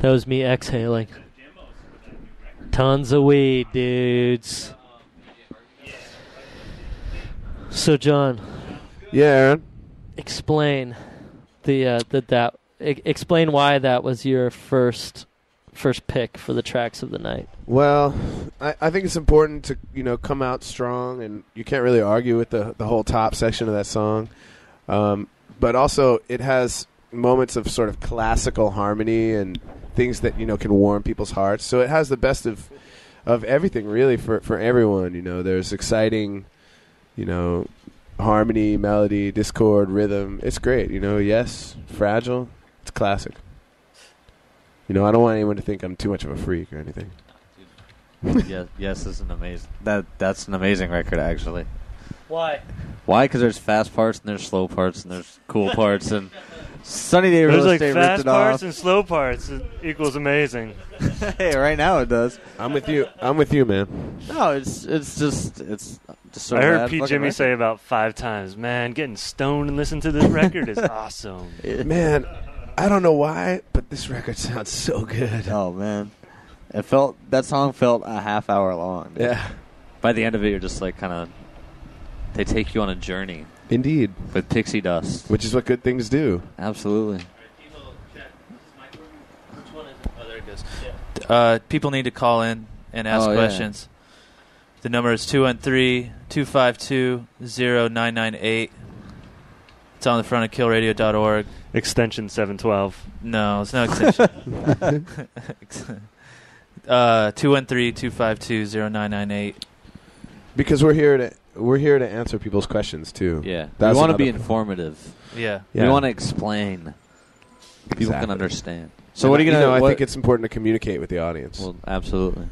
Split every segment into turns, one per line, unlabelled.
That was me exhaling. Tons of weed, dudes. So, Jon,
Yeah, Aaron.
explain the uh, the that explain why that was your first first pick for the tracks of the night.
Well, I, I think it's important to you know come out strong, and you can't really argue with the the whole top section of that song. Um, but also, it has moments of sort of classical harmony and things that you know can warm people's hearts. So it has the best of of everything, really, for for everyone. You know, there's exciting, you know, harmony, melody, discord, rhythm. It's great. You know, yes, fragile. It's classic. You know, I don't want anyone to think I'm too much of a freak or anything.
yes, yes, it's an amazing. That that's an amazing record, actually.
Why?
Why? Because there's fast parts and there's slow parts and there's cool parts and Sunny Day Real
There's like
Estate
fast
ripped it
parts
off.
and slow parts. It equals amazing.
hey, right now it does.
I'm with you. I'm with you, man.
No, it's it's just it's just so
I heard
bad
Pete
fucking
Jimmy
record.
say about five times, "Man, getting stoned and listening to this record is awesome."
Man, I don't know why, but this record sounds so good.
Oh man, it felt that song felt a half hour long. dude.
Yeah.
By the end of it, you're just like kind of. They take you on a journey
Indeed.
with pixie dust.
Which is what good things do.
Absolutely.
Oh, there it goes. Uh, people need to call in and ask
Oh, yeah.
questions. The number is 213-252-0998. It's on the front of killradio.org.
Extension seven twelve.
No, it's no extension. uh, 213-252-0998.
Because we're here to we're here to answer people's questions too.
Yeah,
That's
we want to be
another-
informative.
Yeah.
Yeah.
We want to explain. People can understand. So
And
what are you gonna?
know, I think it's important to communicate with the audience.
Well, absolutely.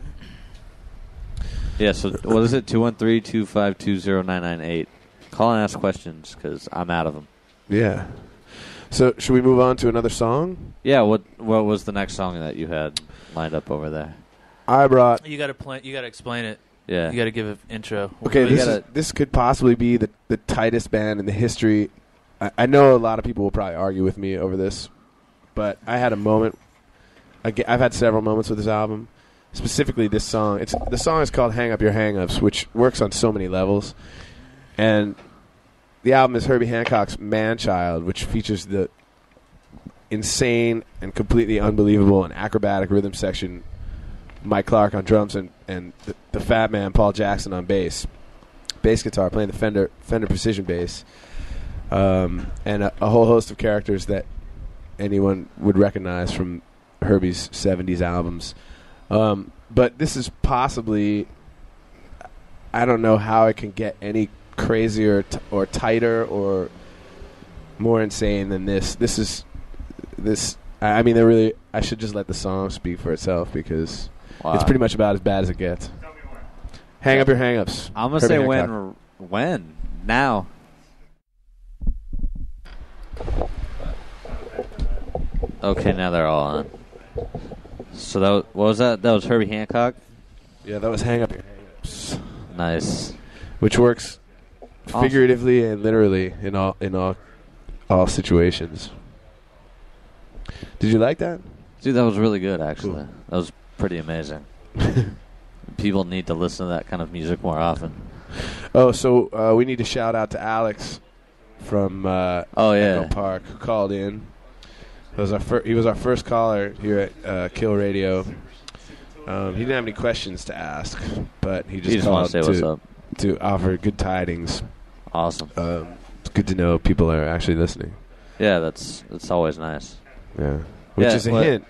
Yeah. So what is it? Two one three two five two zero nine nine eight. Call and ask questions because I'm out of them.
yeah. So should we move on to another song?
Yeah. What What was the next song that you had lined up over there?
I brought.
You got to plan. You got to explain it.
Yeah.
You got to give an intro.
Okay,
What
this
is
is, this could possibly be the the tightest band in the history. I, I know a lot of people will probably argue with me over this, but I had a moment. I ge- I've had several moments with this album, specifically this song. It's the song is called "Hang Up Your Hangups," which works on so many levels, and the album is Herbie Hancock's "Man Child," which features the insane and completely unbelievable and acrobatic rhythm section Mike Clark on drums and, and the, the fat man Paul Jackson on bass, bass guitar playing the Fender Fender Precision bass, um, and a, a whole host of characters that anyone would recognize from Herbie's '70s albums. Um, but this is possibly, I don't know how it can get any crazier t- or tighter or more insane than this. This is this. I mean, they really. I should just let the song speak for itself because
Wow.
it's pretty much about as bad as it gets. Hang up your hang-ups.
I'm gonna
Herbie
say
Hancock.
when. When now? Okay, now they're all on. So that was, what was that? That was Herbie Hancock.
Yeah, that was hang up your hang-ups,
Nice.
which works
Awesome.
figuratively and literally in all in all all situations. Did you like that?
Dude, that was really good. Actually,
Cool.
that was pretty amazing. People need to listen to that kind of music more often.
Oh, so uh, we need to shout out to Alex from uh,
Oh yeah,
Echo Park who called in. Was he was our first caller here at uh, Kill Radio. Um, he didn't have any questions to ask, but he just,
you just
called
to say what's
to,
up.
to offer good tidings.
Awesome.
Um, it's good to know people are actually listening.
Yeah, that's that's always nice.
Yeah, which
Yeah,
is a hint.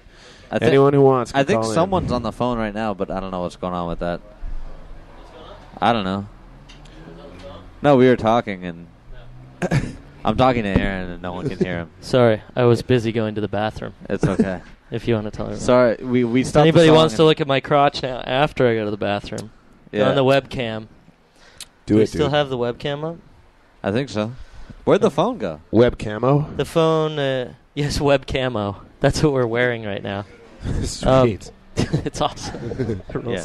I think
Anyone who wants, can
I think
call in.
someone's on the phone right now, but I don't know what's going on with that. I don't know. No, we were talking, and I'm talking to Aaron, and no one can hear him.
Sorry, I was busy going to the bathroom.
It's okay.
If you want to tell her.
Sorry, we we
If
stopped. the
anybody
song
wants to look at my crotch now after I go to the bathroom
yeah,
on the webcam.
Do
we
it,
still
dude.
have the webcam up?
I think so. Where'd the phone go?
web camo.
The phone, uh, yes, web camo. That's what we're wearing right now.
Sweet.
Um, it's awesome.
Yeah.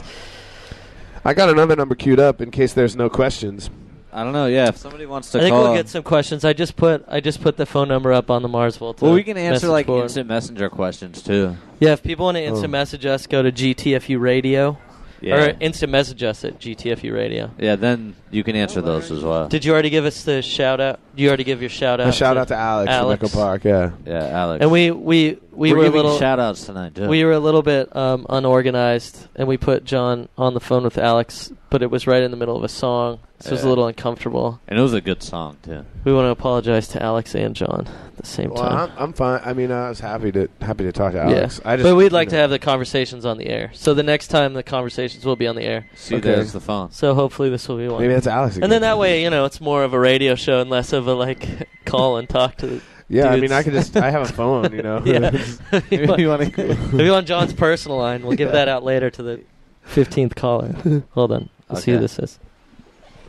I got another number queued up in case there's no questions.
I don't know. Yeah, if somebody wants to
I think we'll get some questions. I just put I just put the phone number up on the Marsville. to
well, we can answer like
board.
instant messenger questions too.
Yeah, if people want to instant
Oh.
message us, go to GTFU Radio
Yeah,
or instant message us at GTFU Radio.
yeah. Then you can answer those as well.
Did you already give us the shout out? You already give your shout out.
A shout out to Alex,
Alex.
from Echo Park. Yeah.
yeah, Alex.
And we we we
We're
were a little
shout outs tonight too.
we were a little bit um, unorganized, and we put Jon on the phone with Alex, but it was right in the middle of a song, so it was a little uncomfortable.
and it was a good song too.
We want to apologize to Alex and Jon at the same
Well,
time.
I'm, I'm fine. I mean, I was happy to happy to talk to Alex.
Yeah.
I just,
but we'd like
you
to have the conversations on the air. So the next time the conversations will be on the air.
See,
Okay.
there's the phone.
So hopefully this will be one.
Maybe that's Alex. Again.
and then that way, you know, it's more of a radio show and less of a like call and talk to. The
Yeah, I mean,
dudes.
I could just. I have a phone, you know.
yeah. if you want,
you wanna-
if you want Jon's personal line, we'll give that out later to the fifteenth caller. Hold on, let's see who
Okay.
this is.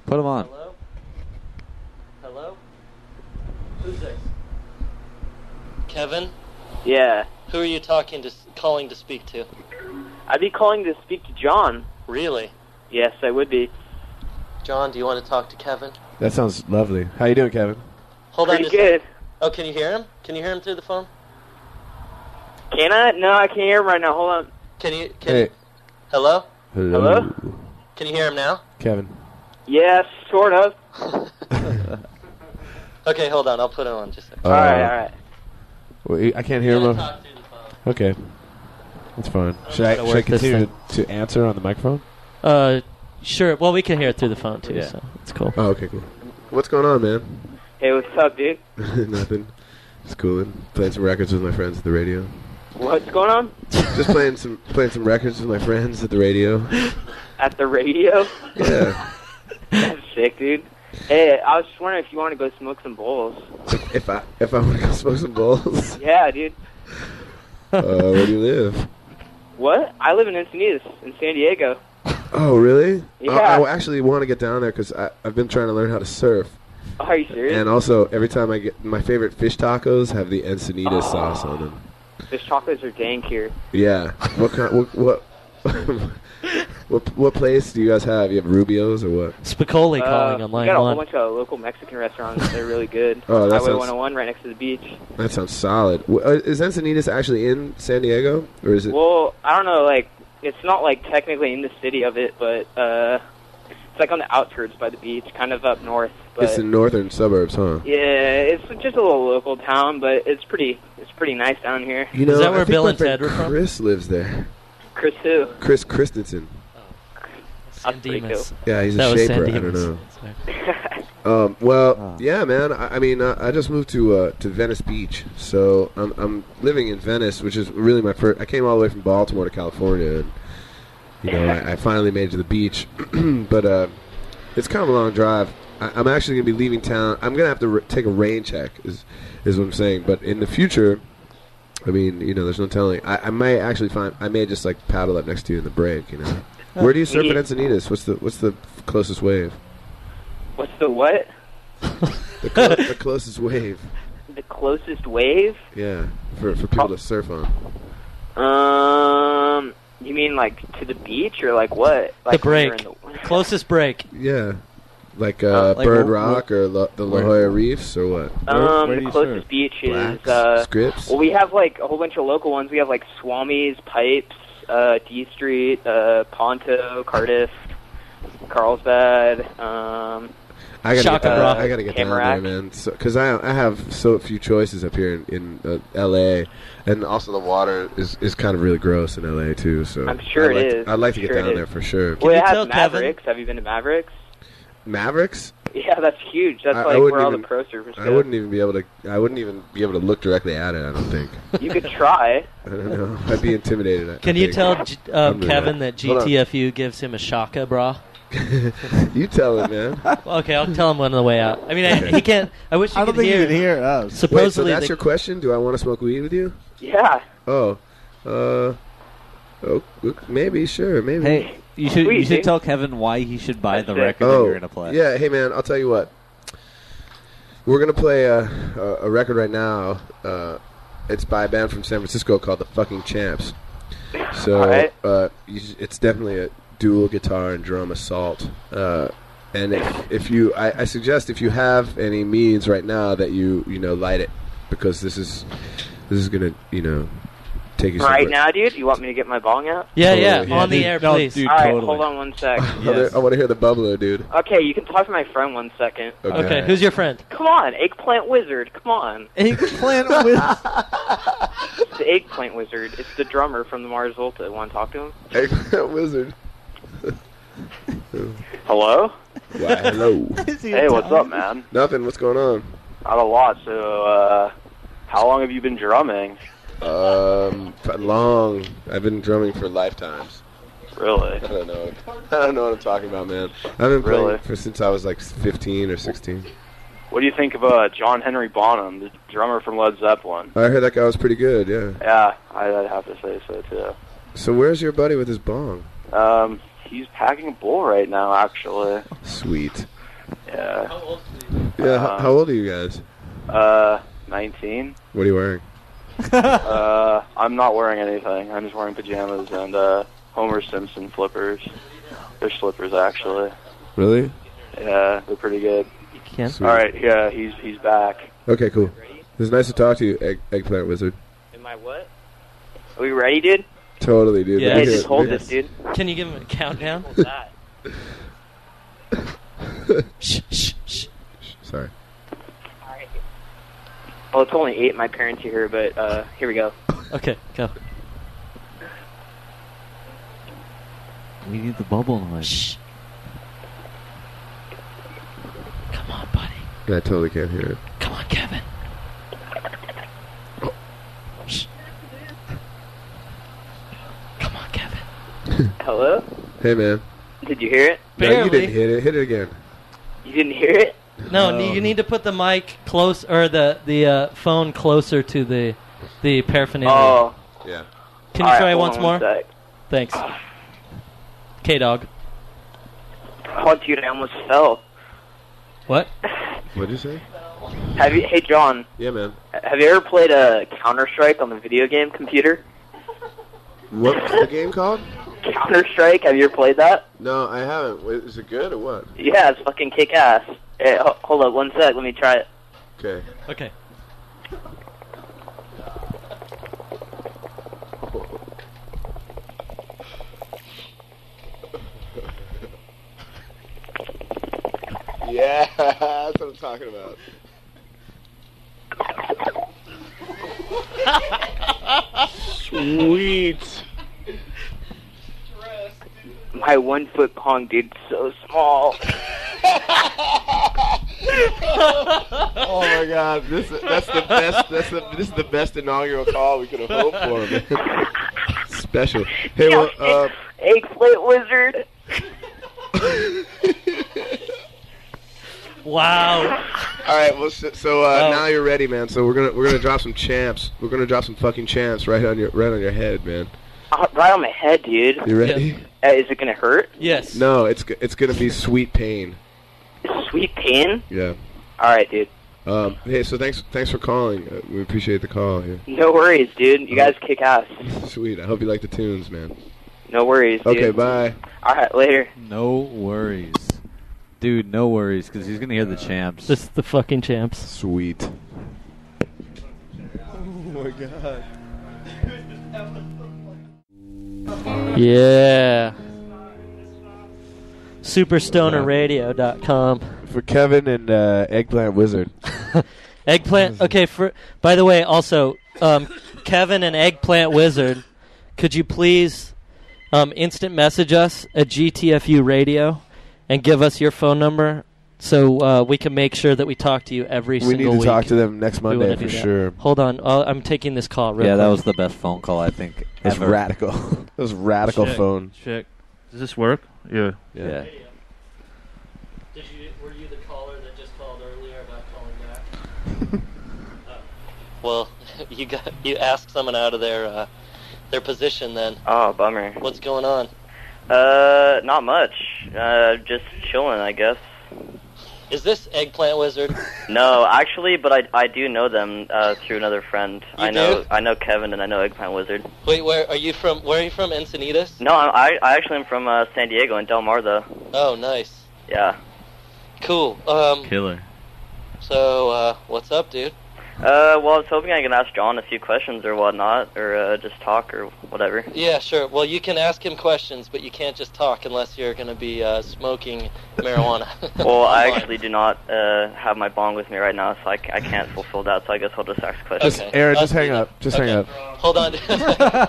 Put them on.
Hello. Hello. Who's this? Kevin.
Yeah.
Who are you talking to? Calling to speak to?
I'd be calling to speak to Jon.
Really?
Yes, I would be.
Jon, do you want to talk to Kevin?
That sounds lovely. How you doing, Kevin?
Hold on.
Pretty
just-
good.
Oh, can you hear him? Can you hear him through the phone?
Can I? No, I can't hear him right now. Hold on.
Can you? Can
Hey.
Hello?
Hello?
Can you hear him now?
Kevin.
Yes, sort of.
Okay, hold on. I'll put him on just a second.
all right, all right.
Well, I can't hear him.
Talk the phone.
Okay, that's fine. Should I,
trying to
should I continue to, to answer on the microphone?
Uh, sure. Well, we can hear it through the phone too,
Yeah.
so it's cool.
Oh, okay, cool. What's going on, man?
Hey, what's up, dude?
Nothing. Just cooling. Playing some records with my friends at the radio.
What's going on?
Just playing some playing some records with my friends at the radio.
At the radio?
Yeah.
That's sick, dude. Hey, I was just wondering if you want to go smoke some bowls.
if I if I want to go smoke some bowls,
Yeah, dude.
uh, where do you live?
What? I live in Encinitas, in San Diego.
Oh, really?
Yeah.
I, I actually want to get down there because I've been trying to learn how to surf.
Are you serious?
And also, every time I get my favorite fish tacos have the encinita
Oh.
sauce on them.
Fish chocolates are dank here.
Yeah. What kind? What? What, what, what place do you guys have? You have Rubio's or what?
Spicoli
Uh,
calling on
we
line
got a
one.
whole bunch of local Mexican restaurants. They're really good.
Oh, that
Highway
sounds-
101, right next to the beach.
That sounds solid. Uh, Is Encinitas actually in San Diego, or is it?
Well, I don't know. Like, it's not like technically in the city of it, but uh, it's like on the outskirts by the beach, kind of up north. But
it's the northern suburbs, huh?
yeah, it's just a little local town, but it's pretty. It's pretty nice down here.
You know,
that
I
where
think
Bill
my
and
friend
Ted were from?
Chris lives there.
Chris who?
Chris Christensen.
San
pretty
Dimas.
Yeah, he's a
That was
shaper. I don't
Dimas.
know. Um, well,
Oh.
yeah, man. I, I mean, uh, I just moved to uh, to Venice Beach, so I'm I'm living in Venice, which is really my first. I came all the way from Baltimore to California, and you know, I, I finally made it to the beach, but uh, it's kind of a long drive. I, I'm actually gonna be leaving town. I'm gonna have to r- take a rain check, is is what I'm saying. But in the future, I mean, you know, there's no telling. I, I might actually find. I may just like paddle up next to you in the break. You know, where do you surf at
Yeah.
Encinitas? What's the what's the closest wave?
What's the what?
The, clo- the closest wave.
The closest wave?
Yeah, for for people to surf on.
Um, you mean like to the beach or like what? Like when you're
break.
in the-
Closest break.
Yeah, like uh,
Uh, like
Bird
wh-
Rock or lo- the La Jolla Reefs or what?
Um,
where do
the closest
surf?
beach is
Blacks,
uh,
Scripps.
well, we have like a whole bunch of local ones. We have like Swami's, Pipes, uh, D Street, uh, Ponto, Cardiff, Carlsbad. Um,
I gotta
Shaka
get,
Bra.
uh, I gotta get down there, man. Because I I have so few choices up here in, in uh, L.A. and also the water is, is kind of really gross in L.A. too. So
I'm sure
I'd
it
like to-
is.
I'd like to
I'm
get
sure it
down there for sure.
well,
you
it has
tell Kevin-
Have you been to Mavericks?
Mavericks?
Yeah, that's huge. That's
I- I
like
wouldn't
where all
even-
the pro surfers Go.
I wouldn't even be able to. I wouldn't even be able to look directly at it. I don't think.
You could try.
I don't know. I'd be intimidated. I- I
Can you
think.
tell G-
I'm doing
Kevin
that.
that GTFU gives him a shaka bra?
you tell him, man.
Well, okay, I'll tell him on the way out. I mean, I, he can't. I wish you
I don't
could
think
hear.
you can hear us.
Wait, so
Supposedly,
that's
they-
your question? Do I want to smoke weed with you?
Yeah.
Oh, uh, oh, maybe, sure, maybe.
Hey, you should
Sweet,
you should
dude.
tell Kevin why he should buy
That's
the
it.
record that
oh,
you're gonna play.
yeah. Hey, man, I'll tell you what. We're gonna play a, a, a record right now. Uh, it's by a band from San Francisco called the Fucking Champs. So
Alright.
uh, you, s- it's definitely a dual guitar and drum assault. Uh, And if, if you, I, I suggest if you have any means right now that you you know light it because this is this is gonna you know take you
Right
somewhere.
now, dude, you want me to get my bong out?
Yeah,
Totally.
yeah,
Yeah,
on the
dude.
air,
No,
please.
dude.
All right,
totally.
hold on one sec.
I wanna- I want to hear the bubbler, dude.
Okay, you can talk to my friend one second.
Okay.
Okay, who's your friend?
Come on, eggplant wizard. Come on,
Eggplant with.
it's the eggplant wizard. It's the drummer from the Mars Volta. Want to talk to him?
Eggplant wizard.
Hello?
Why, hello.
Hey, what's up, man?
Nothing. What's going on?
Not a lot. So, uh, how long have you been drumming?
Um, f- long. I've been drumming for lifetimes.
Really?
I don't know. I don't know what I'm talking about, man. I've been playing
Really?
for since I was like 15 or 16.
What do you think of uh, John Henry Bonham, the drummer from Led Zeppelin?
I heard that guy was pretty good. Yeah.
Yeah, I- I'd have to say so too.
So where's your buddy with his bong?
Um, he's packing a bull right now, actually.
Sweet.
Yeah.
Yeah. h-
Uh,
how old are you guys?
Uh, 19.
What are you wearing?
uh, I'm not wearing anything. I'm just wearing pajamas and uh, Homer Simpson flippers. They're slippers, actually.
Really?
Yeah, they're pretty good.
You can't.
Sweet.
All right, yeah, he's he's back.
Okay, cool. It was nice to talk to you, egg, eggplant wizard.
Am I what? Are we ready, dude?
Totally, dude.
Yeah.
Hey, just hold this, dude.
Can you give him a countdown?
Hold that.
shh, shh, shh.
Sorry.
Alright. Well, it's only eight. My parents are here, but uh, here we go.
Okay, go.
We need the bubble noise.
Shh. Come on, buddy.
I totally can't hear it.
Come on, Kevin. Shh. Come on, Kevin.
Hello?
Hey, man.
Did you hear it?
No, you didn't hit it. Hit it again.
You didn't hear it?
No, you need to put the mic close or the the uh, phone closer to the the paraphernalia.
Oh.
Yeah.
Can you
Alright,
try
hold
once
on
more?
one sec.
Thanks. K dog.
Oh, dude, I almost fell.
What?
What'd you say?
Have you? Hey, Jon.
Yeah, man.
Have you ever played a Counter Strike on the video game computer?
What's the game called?
Counter Strike. Have you ever played that?
No, I haven't. Wait, Is it good or what?
Yeah, it's fucking kick ass. Hey, ho- hold up, one sec. Let me try it.
Okay.
Okay.
Yeah, that's what I'm talking about.
Sweet.
My one foot pong, dude, so small.
Oh my god, this that's the best. That's the this is the best inaugural call we could have hoped for, man. Special. Hey, well, uh,
Eggplant wizard.
Wow.
all right. Well, so, so uh,
Oh.
now you're ready, man. So we're gonna we're gonna drop some champs. We're gonna drop some fucking champs right on your right on your head, man.
Uh, right on my head, dude.
You ready?
Uh, is it gonna hurt?
Yes.
No, it's g- it's gonna be sweet pain.
Sweet pain.
Yeah.
All right, dude.
Um, hey, so thanks thanks for calling. Uh, we appreciate the call. here.
No worries, dude. You guys kick ass.
Sweet. I hope you like the tunes, man.
No worries, dude.
Okay, bye.
All right, later.
No worries. Dude, no worries, because he's going to hear the champs.
This is the fucking champs.
Sweet. Oh my god.
Yeah. Superstonerradio.com.
For Kevin and uh, Eggplant Wizard.
Eggplant. Okay. For by the way, also um, Kevin and Eggplant Wizard, could you please um, instant message us at GTFU Radio and give us your phone number so uh, we can make sure that we talk to you every
We
single
need to
week.
talk to them next Monday for sure.
Hold on, uh, I'm taking this call. Real
yeah, that was the best phone call, I think,
It's radical. that was radical
Check.
phone.
Check. Does this work? Yeah.
Yeah.
Did you, were you the caller that just called earlier about calling back? well, you got you asked someone out of their uh, their position. Then
Oh, bummer.
what's going on?
Uh, not much. Uh, just chilling, I guess.
Is this Eggplant Wizard?
No, actually, but I I do know them uh, through another friend.
You
I know
do?
I know Kevin and I know Eggplant Wizard.
Wait, where are you from? Where are you from? Encinitas?
No, I I, I actually am from uh, San Diego in Del Mar, though.
Oh, nice.
Yeah.
Cool. Um,
Killer.
so, uh, what's up, dude?
Uh, well, I was hoping I could ask Jon a few questions or whatnot, or uh, just talk or whatever.
Yeah, sure. Well, you can ask him questions, but you can't just talk unless you're going to be uh, smoking marijuana.
Well, I actually do not uh, have my bong with me right now, so I, c- I can't fulfill that. So I guess I'll just ask questions.
Okay.
Aaron,
Us
just hang up.
that.
Just hang up.
Hold on.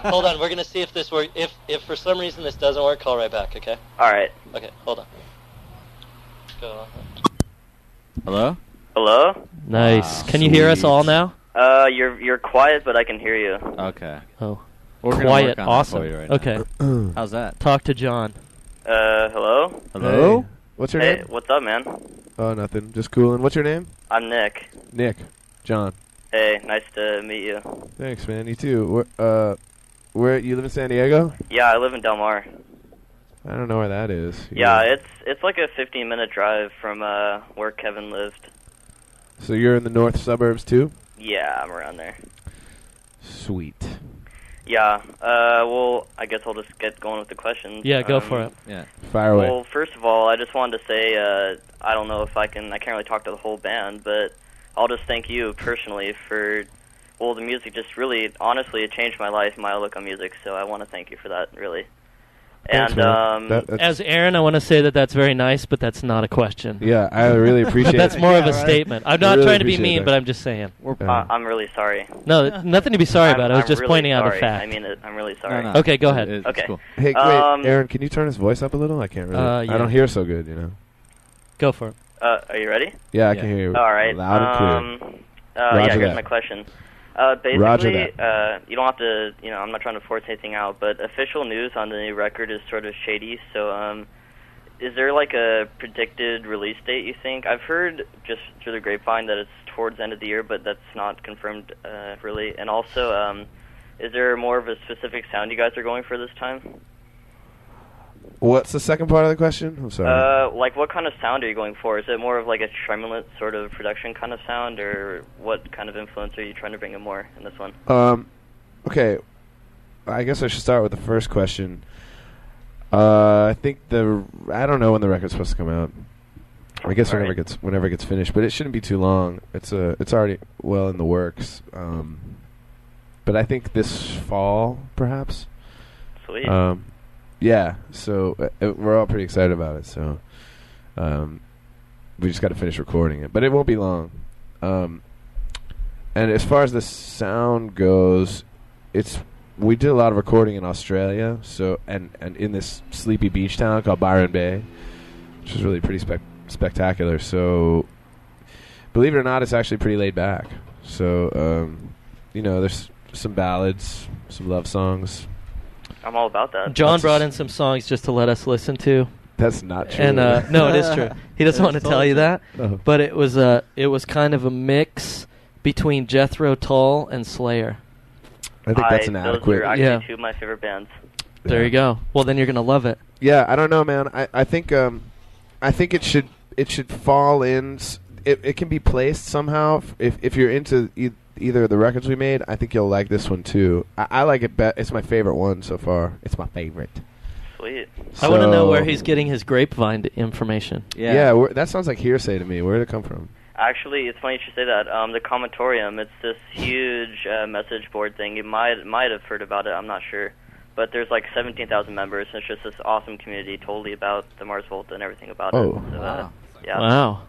hold on. We're going to see if this works. If, if for some reason this doesn't work, call right back, okay?
All right.
Okay, hold on. Go on.
Hello?
Hello.
Nice.
Wow,
Can you hear us
sweet.
all now?
Uh, you're you're quiet, but I can hear you.
Okay.
Oh,
We're gonna
quiet.
work on that
awesome.
for you right now.
okay.
How's that?
Talk to Jon.
Uh, hello.
Hello?
Hey, What's your
Hey,
name?
what's up, man?
Oh, nothing. Just cooling. What's your name?
I'm Nick.
Nick. Jon.
Hey, nice to meet you.
Thanks, man. You too. Where, uh, where you live in San Diego?
Yeah, I live in Del Mar.
I don't know where that is.
Yeah, it's it's like a 15 minute drive from uh where Kevin lived.
So you're in the north suburbs too?
Yeah, I'm around there.
Sweet.
Yeah. Uh, well, I guess I'll just get going with the questions.
Yeah, go
Um,
for it.
Yeah.
Fire away.
Well, first of all, I just wanted to say uh, I don't know if I can. I can't really talk to the whole band, but I'll just thank you personally for. Well, the music just really, honestly, it changed my life, my outlook on music. So I want to thank you for that, really.
Thanks,
and um,
That-
As Aaron, I want to say that that's very nice, but that's not a question.
yeah, I really appreciate that.
that's
it.
more of a
right.
statement. I'm not
really
trying to be mean,
that.
but I'm just saying.
We're
uh, I'm really sorry.
No, th- nothing to be sorry
I'm,
about. I was
I'm
just
really
pointing out
sorry.
a fact.
I mean it. I'm really sorry.
No, no.
Okay, go ahead.
It- it's
Okay.
cool.
Hey, wait,
Um,
Aaron, can you turn his voice up a little? I can't really.
Uh,
I don't hear so good, you know.
Go for it.
Uh, are you ready?
Yeah, I
Yeah.
can hear you.
All right.
Loud and clear.
Um, uh,
Roger
yeah, here's
that.
my question. Uh,
Roger
basically, uh, you don't have to, you know, I'm not trying to force anything out, but official news on the new record is sort of shady. So, um, is there like a predicted release date? You think? I've heard just through the grapevine that it's towards the end of the year, but that's not confirmed uh, really. And also, um, is there more of a specific sound you guys are going for this time?
What's the second part of the question? I'm sorry.
Uh, like what kind of sound are you going for? Is it more of like a tremulant sort of production kind of sound, or what kind of influence are you trying to bring in more in this one?
Um, okay. I guess I should start with the first question. Uh, I think the I don't know when the record's supposed to come out. I guess whenever it gets whenever it gets finished, but it shouldn't be too long. It's a it's already well in the works. Um, but I think this fall, perhaps.
Sweet.
Um, yeah. So uh, uh, we're all pretty excited about it. So, um, we just got to finish recording it, but it won't be long. Um, and as far as the sound goes, it's we did a lot of recording in Australia. So and and in this sleepy beach town called Byron Bay, which is really pretty spec- spectacular. So, believe it or not, it's actually pretty laid back. So, um, you know, there's some ballads, some love songs.
I'm all about that.
Jon
That's-
brought in some songs just to let us listen to,
That's not true.
and uh, no, it is true. He doesn't want to tell you that,
Oh.
but it was uh, it was kind of a mix between Jethro Tull and Slayer.
I think that's
I-
an
those
adequate.
are actually
Yeah.
two of my favorite bands.
There
Yeah.
you go. Well, then you're gonna love it.
Yeah, I don't know, man. I, I think um, I think it should it should fall in. s- It, it can be placed somehow. F- If if you're into e- either of the records we made, I think you'll like this one too. I, I like it. Be- it's my favorite one so far. It's my favorite.
Sweet.
I want to know where he's getting his grapevine information.
Yeah.
Yeah, where, that sounds like hearsay to me. Where did it come from?
Actually, it's funny you should say that. Um, the Comatorium, it's this huge uh, message board thing. You might might have heard about it. I'm not sure, but there's like 17,000 members. And it's just this awesome community, totally about the Mars Volta and everything about
Oh.
it. So, uh,
Wow.
yeah.
Wow.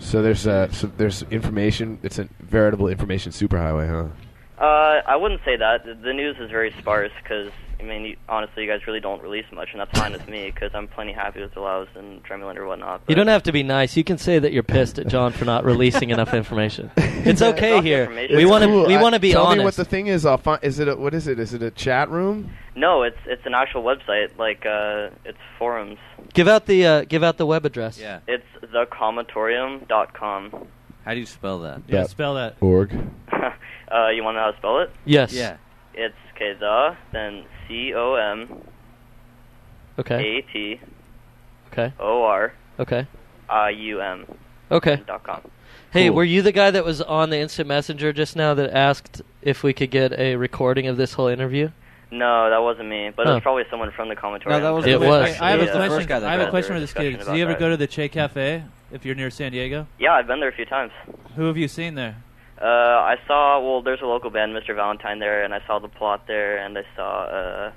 So there's uh, so there's information. It's a veritable information superhighway, huh?
Uh, I wouldn't say that. The- The news is very sparse because, I mean, you, honestly, you guys really don't release much, and that's fine with me because I'm plenty happy with De-Loused and Tremulant or whatnot.
You don't have to be nice. You can say that you're pissed at Jon for not releasing enough information. It's okay
Enough
here.
information.
We want to
Cool.
we want to be
tell
honest.
me what the thing is. I'll find. Is it a, what is it? Is it a chat room?
No, it's it's an actual website. Like, uh, it's forums.
give out the uh, give out the web address.
Yeah.
It's thecomatorium.com.
How do you spell that?
Yeah,
Yeah.
spell that.
Org.
uh, you want to know how to spell it?
Yes.
Yeah.
It's okay, the then C O M
Okay.
A T
Okay.
O R
Okay.
I U M
Okay.
dot com.
Hey,
Cool.
were you the guy that was on the instant messenger just now that asked if we could get a recording of this whole interview?
No, that wasn't me, but it was probably someone from the Comatorium.
No, that was
It
the-
was.
I, I have
Yeah.
a
first
question.
guy that
I have a question for this kid.
Discussion
Do you ever
about
go to the Che Cafe if you're near San Diego?
Yeah, I've been there a few times.
Who have you seen there?
Uh, I saw well, there's a local band, Mr. Valentine, there, and I saw the plot there, and I saw uh,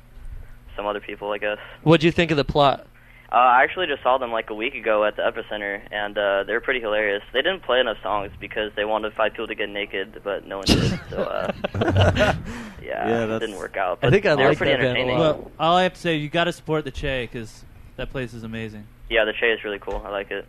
some other people, I guess.
What'd you think of the plot?
Uh, I actually just saw them like a week ago at the Epicenter, and uh, they're pretty hilarious. They didn't play enough songs because they wanted five people to get naked, but no one did. so uh, yeah,
Yeah,
it didn't work out. But I
think I
they were
like
pretty
that band a
entertaining.
lot.
Well, all I have to say, you got to support the Che because that place is amazing.
Yeah, the Che is really cool. I like it.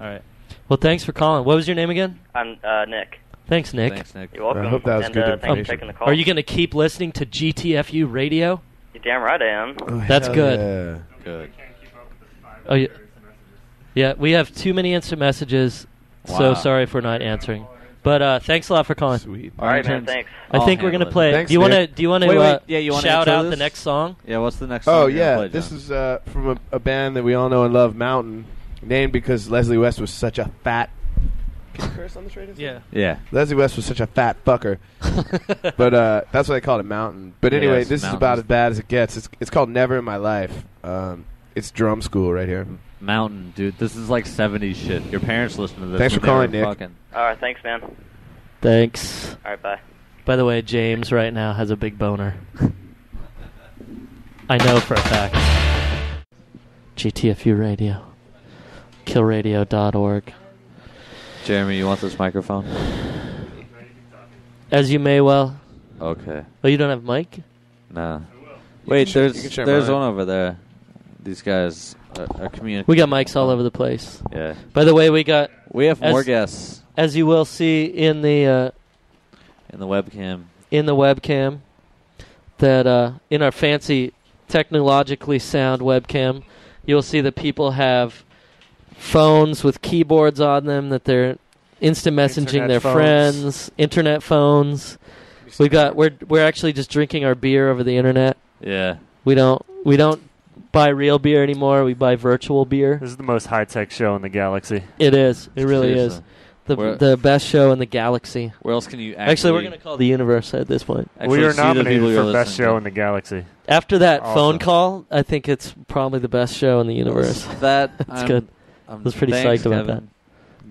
All right.
Well, thanks for calling. What was your name again?
I'm uh, Nick.
Thanks, Nick.
Thanks, Nick.
You're welcome.
I hope that was
and,
good
uh, thanks for
information.
taking the call.
Are you going to keep listening to GTFU radio?
You're damn right I am.
Oh,
That's good.
yeah.
Good.
Oh, yeah. Yeah, we have too many instant messages. So
Wow.
sorry for not answering. But uh, thanks a lot for calling.
Sweet.
All right, man. Thanks.
I
I'll
think we're gonna
it.
play.
Thanks,
do you want to? Do you want to
Wait, wait,
uh,
yeah, you wanna
shout
intro
out the next song?
Yeah, what's the next song?
Oh yeah,
play,
this is uh, from a, a band that we all know and love, Mountain, named because Leslie West was such a fat. Can you curse on this radio?
Yeah.
Yeah.
Leslie West was such a fat fucker, but uh, that's why they called it Mountain. But anyway,
Yes,
this is
Mountain.
about as bad as it gets. It's it's called Never in My Life. Um, it's drum school right here.
Mountain, dude. This is like 70s shit. Your parents listen to this.
Thanks
when
for
they were
calling, Nick.
Fucking,
All right, thanks, man.
Thanks.
All right, bye.
By the way, James right now has a big boner. I know for a fact. GTFU radio. Killradio.org.
Jeremy, you want this microphone?
As you may well.
Okay.
Oh, you don't have mic?
No. Wait,
sh-
there's there's
mine.
one over there. These guys are, are communicating.
We got mics all over the place.
Yeah.
By the way, we got,
We have more
As-
guests
as you will see in the uh,
in the webcam.
in the webcam, that uh, in our fancy technologically sound webcam, you'll see that people have phones with keyboards on them that they're instant messaging
Internet
their
phones.
friends, internet phones. We got we're we're actually just drinking our beer over the internet.
Yeah.
We don't we don't buy real beer anymore. We buy virtual beer.
This is the most high tech show in the galaxy.
It is. It really is. The
We're-
the best show in the galaxy.
Where else can you actually?
Actually, we're gonna call the universe at this point.
actually
we are
see the
nominated
people you're
for best
listening
show
to?
in the galaxy.
After that
Awesome.
phone call, I think it's probably the best show in the universe.
That
That's
I'm-
good.
I'm
was pretty
thanks,
psyched about
Kevin.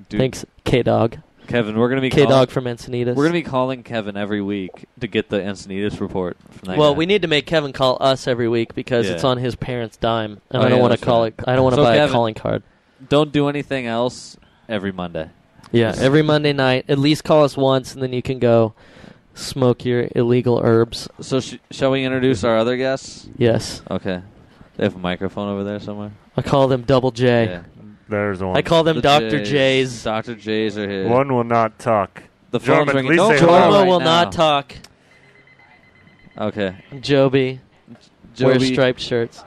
Dude,
Thanks, K Dog.
Kevin. We're gonna be
K Dog from Encinitas.
We're gonna be calling Kevin every week to get the Encinitas report from that
well,
guy.
we need to make Kevin call us every week because
Yeah.
it's on his parents' dime, and
Oh,
I don't
yeah,
want to call
right.
it. I don't want to
So,
buy a calling card.
don't do anything else every Monday.
Yeah, every Monday night, at least call us once, and then you can go smoke your illegal herbs.
So sh- shall we introduce our other guests?
Yes,
Okay. They have a microphone over there somewhere.
I call them Double J.
Yeah.
There's one.
I call them
The
Doctor J's.
Doctor J's are here.
one will not talk.
The
Jordan,
phone's ringing.
please
Don't
say
call
hello.
Jormo
right
will
now.
not talk.
Okay.
Joby, wears
Joby-
striped shirts.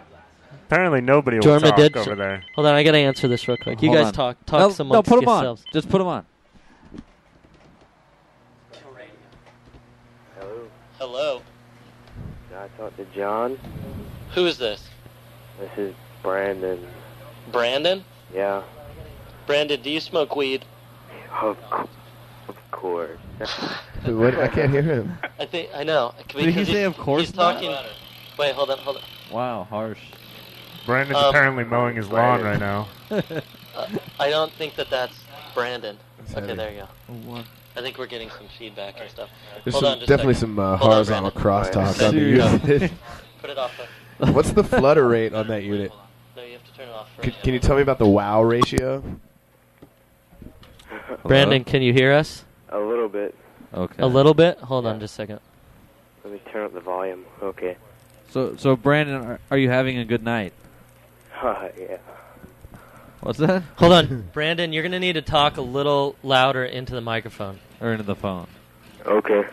Apparently nobody will
Jordan
talk
did-
over there.
Hold on, I gotta answer this real quick. You
Hold
guys
on.
talk. Talk
no,
some
no, put them
yourselves.
on. Just put them on.
Hello.
Hello.
Can I talk to Jon?
Who is this?
This is Brandon.
Brandon.
Yeah.
Brandon, do you smoke weed?
Of, of course.
What? I can't hear him.
I think I know.
Did he
because
say of course
He's
not?
talking. Wait, hold on, hold on.
Wow, harsh.
Brandon's
Um,
apparently mowing his lawn right now.
Uh, I don't think that that's Brandon. Okay,
heavy.
there you go. I think we're getting some feedback and stuff.
There's
Hold
some,
on, just
definitely some uh,
Hold on,
horizontal
Brandon.
crosstalk on the unit.
Put it off.
What's the flutter rate on that unit?
No, you have to turn it off.
Can, can you tell me about the wow ratio?
Brandon, can you hear us?
A little bit.
Okay.
A little bit. Hold on, just a second.
Let me turn up the volume. Okay.
So, so Brandon, are, are you having a good night?
yeah.
What's that?
Hold on, Brandon. You're gonna need to talk a little louder into the microphone.
Or into the phone?
Okay.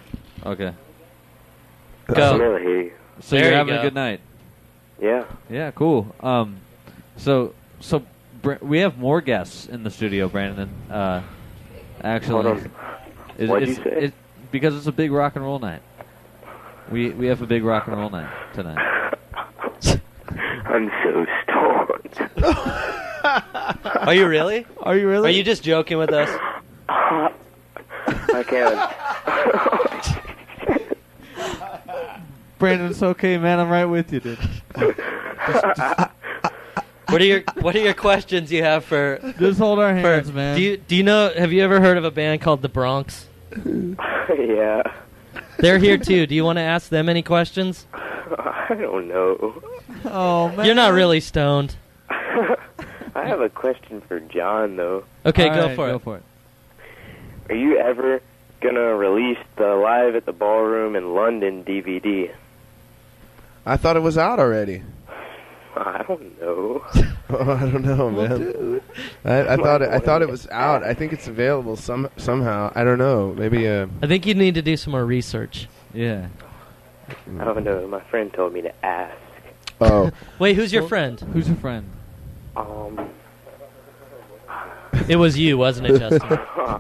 Okay.
I
Go.
really hear you.
So
There
you're
you
having
go.
a good night.
Yeah.
Yeah, cool. Um, so so Br- we have more guests in the studio, Brandon. Uh, actually,
Hold What'd you say?
it- because it's a big rock and roll night. We we have a big rock and roll night tonight.
I'm so stoned.
Are you really?
Are you really?
Are you just joking with us?
I can't.
Brandon, it's okay, man. I'm right with you, dude.
What are your What are your questions you have for?
Just hold our
for-
hands, man.
Do you Do you know? Have you ever heard of a band called the Bronx?
yeah.
They're here too. Do you want to ask them any questions?
I don't know.
oh man,
You're not really stoned.
I have a question for Jon though.
Okay,
All
go
right,
for
go
it.
Go for it.
Are you ever gonna release the Live at the Ballroom in London DVD?
I thought it was out already.
I don't know.
Oh, I don't know, man. I, I thought it, I thought it was out. I think it's available some somehow. I don't know. Maybe uh,
I think you need to do some more research.
Yeah.
I don't know. My friend told me to ask.
oh
Wait, who's your friend?
Who's your friend?
Um.
It was you, wasn't it, Justin?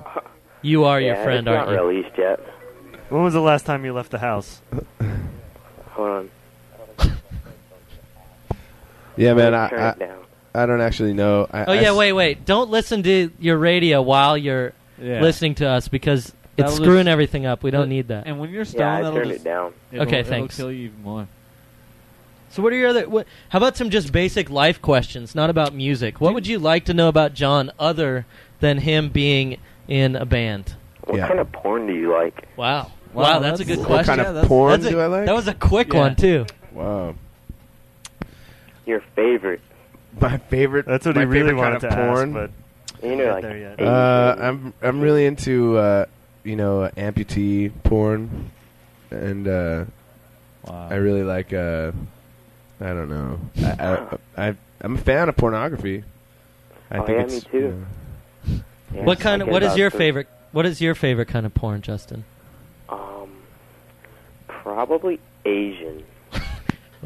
You are your friend, aren't
not
you?
released yet.
When was the last time you left the house?
Hold on.
Yeah, man. I. I I don't actually know. I,
Oh
I
yeah,
s-
wait, wait. Don't listen to your radio while you're
Yeah.
listening to us because
That'll
it's screwing
just-
everything up. We don't need that.
And when you're stoned,
Yeah, I
that'll
turned
just,
it down.
It'll,
Okay,
it'll
thanks.
kill you even more.
So what are your other? What, how about some just basic life questions, not about music? What would you like to know about Jon other than him being in a band?
What
Yeah.
kind of porn do you like?
Wow, wow,
Wow,
that's, a good
what
What
question.
kind
Yeah,
of
that's-
porn
That's a-
do I like?
That was a quick
Yeah.
one too.
wow.
Your favorite?
My favorite.
That's what
my
he really
favorite kind of
to
porn.
ask,
You know, like
there yet.
Uh, I'm I'm really into uh, you know amputee porn, and uh,
Wow.
I really like uh, I don't know. I, I, I I'm a fan of pornography. I
Oh,
think
yeah,
it's
me too. Yeah,
what kind of? What is your
the-
favorite? What is your favorite kind of porn, Justin?
Um, probably Asian.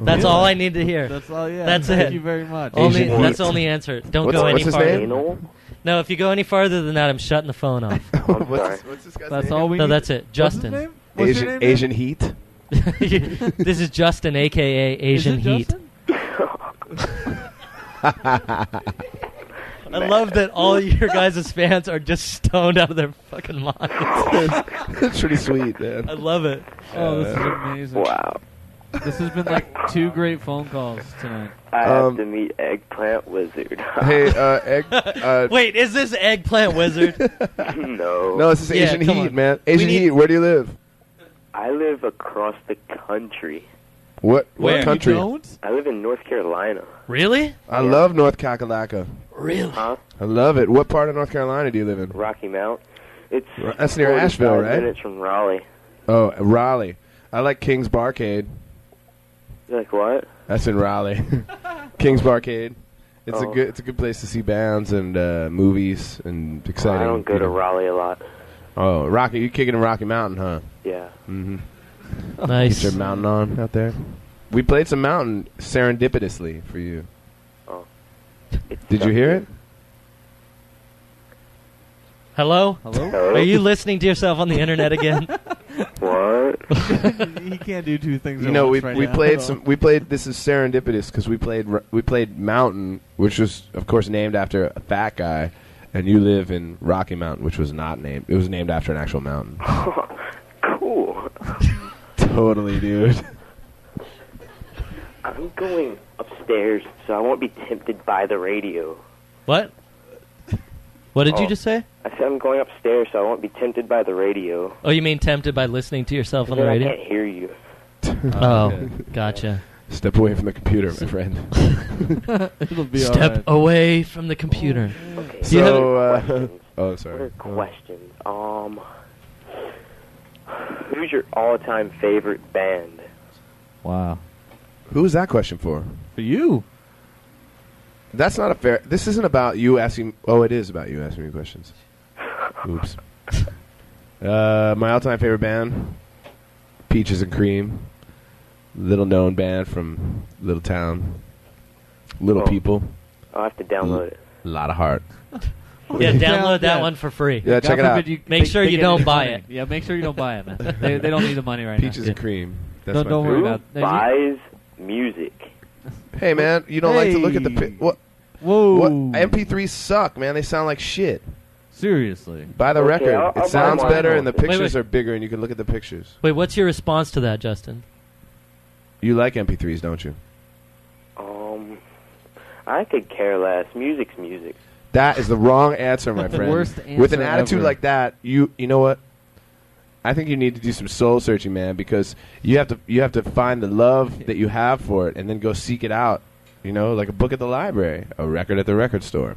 That's all I need to hear.
That's all. Yeah.
That's
Thank
it.
you very much.
Only
Asian
that's the only answer. Don't
What's-
go
what's
any
his
farther.
name?
No, if you go any farther than that, I'm shutting the phone off.
What's,
sorry.
this, what's this guy's
That's
name?
all we
no,
need.
that's it.
What's his
Justin.
name? What's
Asian
your name?
Asian Heat.
this is Justin, aka
Is
Asian
it
Heat.
Justin?
I love that all your guys' fans are just stoned out of their fucking minds.
That's pretty sweet, man.
I love it.
Oh, this is amazing.
Wow.
This has been like two great phone calls tonight.
I
Um,
have to meet Eggplant Wizard.
Hey, uh, egg. Uh,
Wait, is this Eggplant Wizard?
no.
no, this is
Yeah,
Asian
come
Heat,
on.
man.
We
Asian
need-
Heat. Where do you live?
I live across the country.
What
Where?
country?
You don't?
I live in North Carolina.
really?
I love North Kakalaka.
Really?
Huh?
I love it. What part of North Carolina do you live in?
Rocky Mount. It's
Ro- that's near
45
Asheville, right?
minutes from Raleigh.
Oh, Raleigh. I like King's Barcade.
You're like what?
That's in Raleigh. King's Barcade. It's a
Oh.
good. It's a good place to see bands and uh, movies and exciting.
I don't go to
know.
Raleigh a lot.
Oh, Rocky! You kicking in Rocky Mountain, huh?
Yeah.
Mm-hmm.
Nice.
Get your mountain on out there. We played some mountain serendipitously for you.
It's
Did you hear it?
Hello?
Hello?
Hello?
Are you listening to yourself on the internet again?
What?
he can't do two things.
You
at
know, we
right
we
now.
played some. We played. This is serendipitous because we played. We played Mountain, which was of course named after a fat guy, and you live in Rocky Mountain, which was not named. It was named after an actual mountain.
cool.
totally, dude.
I'm going upstairs, so I won't be tempted by the radio.
what? What did you
Oh.
just say?
I said I'm going upstairs, so I won't be tempted by the radio.
Oh, you mean tempted by listening to yourself on the
radio? I can't hear you.
Oh, gotcha.
Step away from the computer, my friend.
It'll be
Step
alright.
away from the computer.
Okay.
Do you have
so, uh,
questions?
oh,
What
sorry.
are questions? Um, who's your all-time favorite band?
Wow.
Who was that question for?
For you.
That's not a fair. This isn't about you asking. Oh, it is about you asking me questions. Oops. Uh, my all-time favorite band, Peaches and Cream, little known band from little town, little
Oh.
people,
I'll have to download it.
a lot of heart.
Yeah,
Yeah,
download that
yeah.
one for free.
Yeah,
God
check it out.
you-
Make
they-
sure
they
you don't buy
money.
it.
Yeah, make sure you don't buy it, man. they, they don't need the money right
Peaches
now.
Peaches and Cream. That's
Don't-
my
don't worry
favorite.
Who
about- now
buys music?
Hey man, you don't like to look at the
Hey.
pi- what?
Whoa.
What MP3s suck, man. They sound like shit.
Seriously.
Buy the
Okay,
record.
I'll- I'll
it sounds
one.
better, and the
Wait,
pictures
wait.
are bigger, and you can look at the pictures.
Wait, what's your response to that, Justin?
You like MP3s, don't you?
Um, I could care less. Music's music.
That is the wrong answer, my friend.
Worst
With an
answer
attitude
ever.
like that, you you know what? I think you need to do some soul searching, man, because you have to you have to find the love that you have for it, and then go seek it out. You know, like a book at the library, a record at the record store.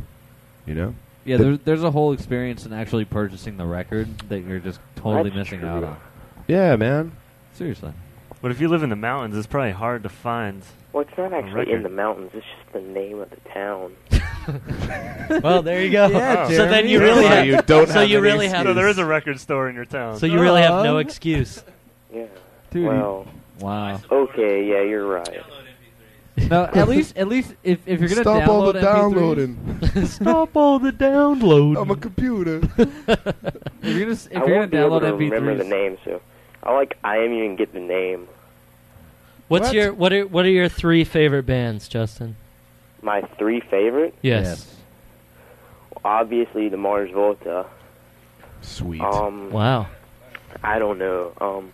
You know.
Yeah,
The-
there, there's a whole experience in actually purchasing the record that you're just totally missing
true.
out on.
Yeah, man.
Seriously.
But if you live in the mountains, it's probably hard to find.
Well, it's not actually in the mountains. It's just the name of the town.
Well, there you go.
Yeah,
so then you really have.
you don't
so
have
you
any
really have.
So there is a record store in your town.
So you really have no
Uh,
excuse.
Yeah.
Dude,
well.
Wow.
Okay. Yeah, you're right.
No, at least at least if, if you're gonna
Stop
download
all the
MP3s
downloading.
Stop all the download.
I'm a computer.
if you're gonna s- if
I
you're
won't
gonna
able
download
to remember the name, so I like IMU even get the name.
What's
What?
your what are what are your three favorite bands, Justin?
My three favorite,
Yes.
obviously the Mars Volta.
Sweet.
Um,
Wow.
I don't know. Um,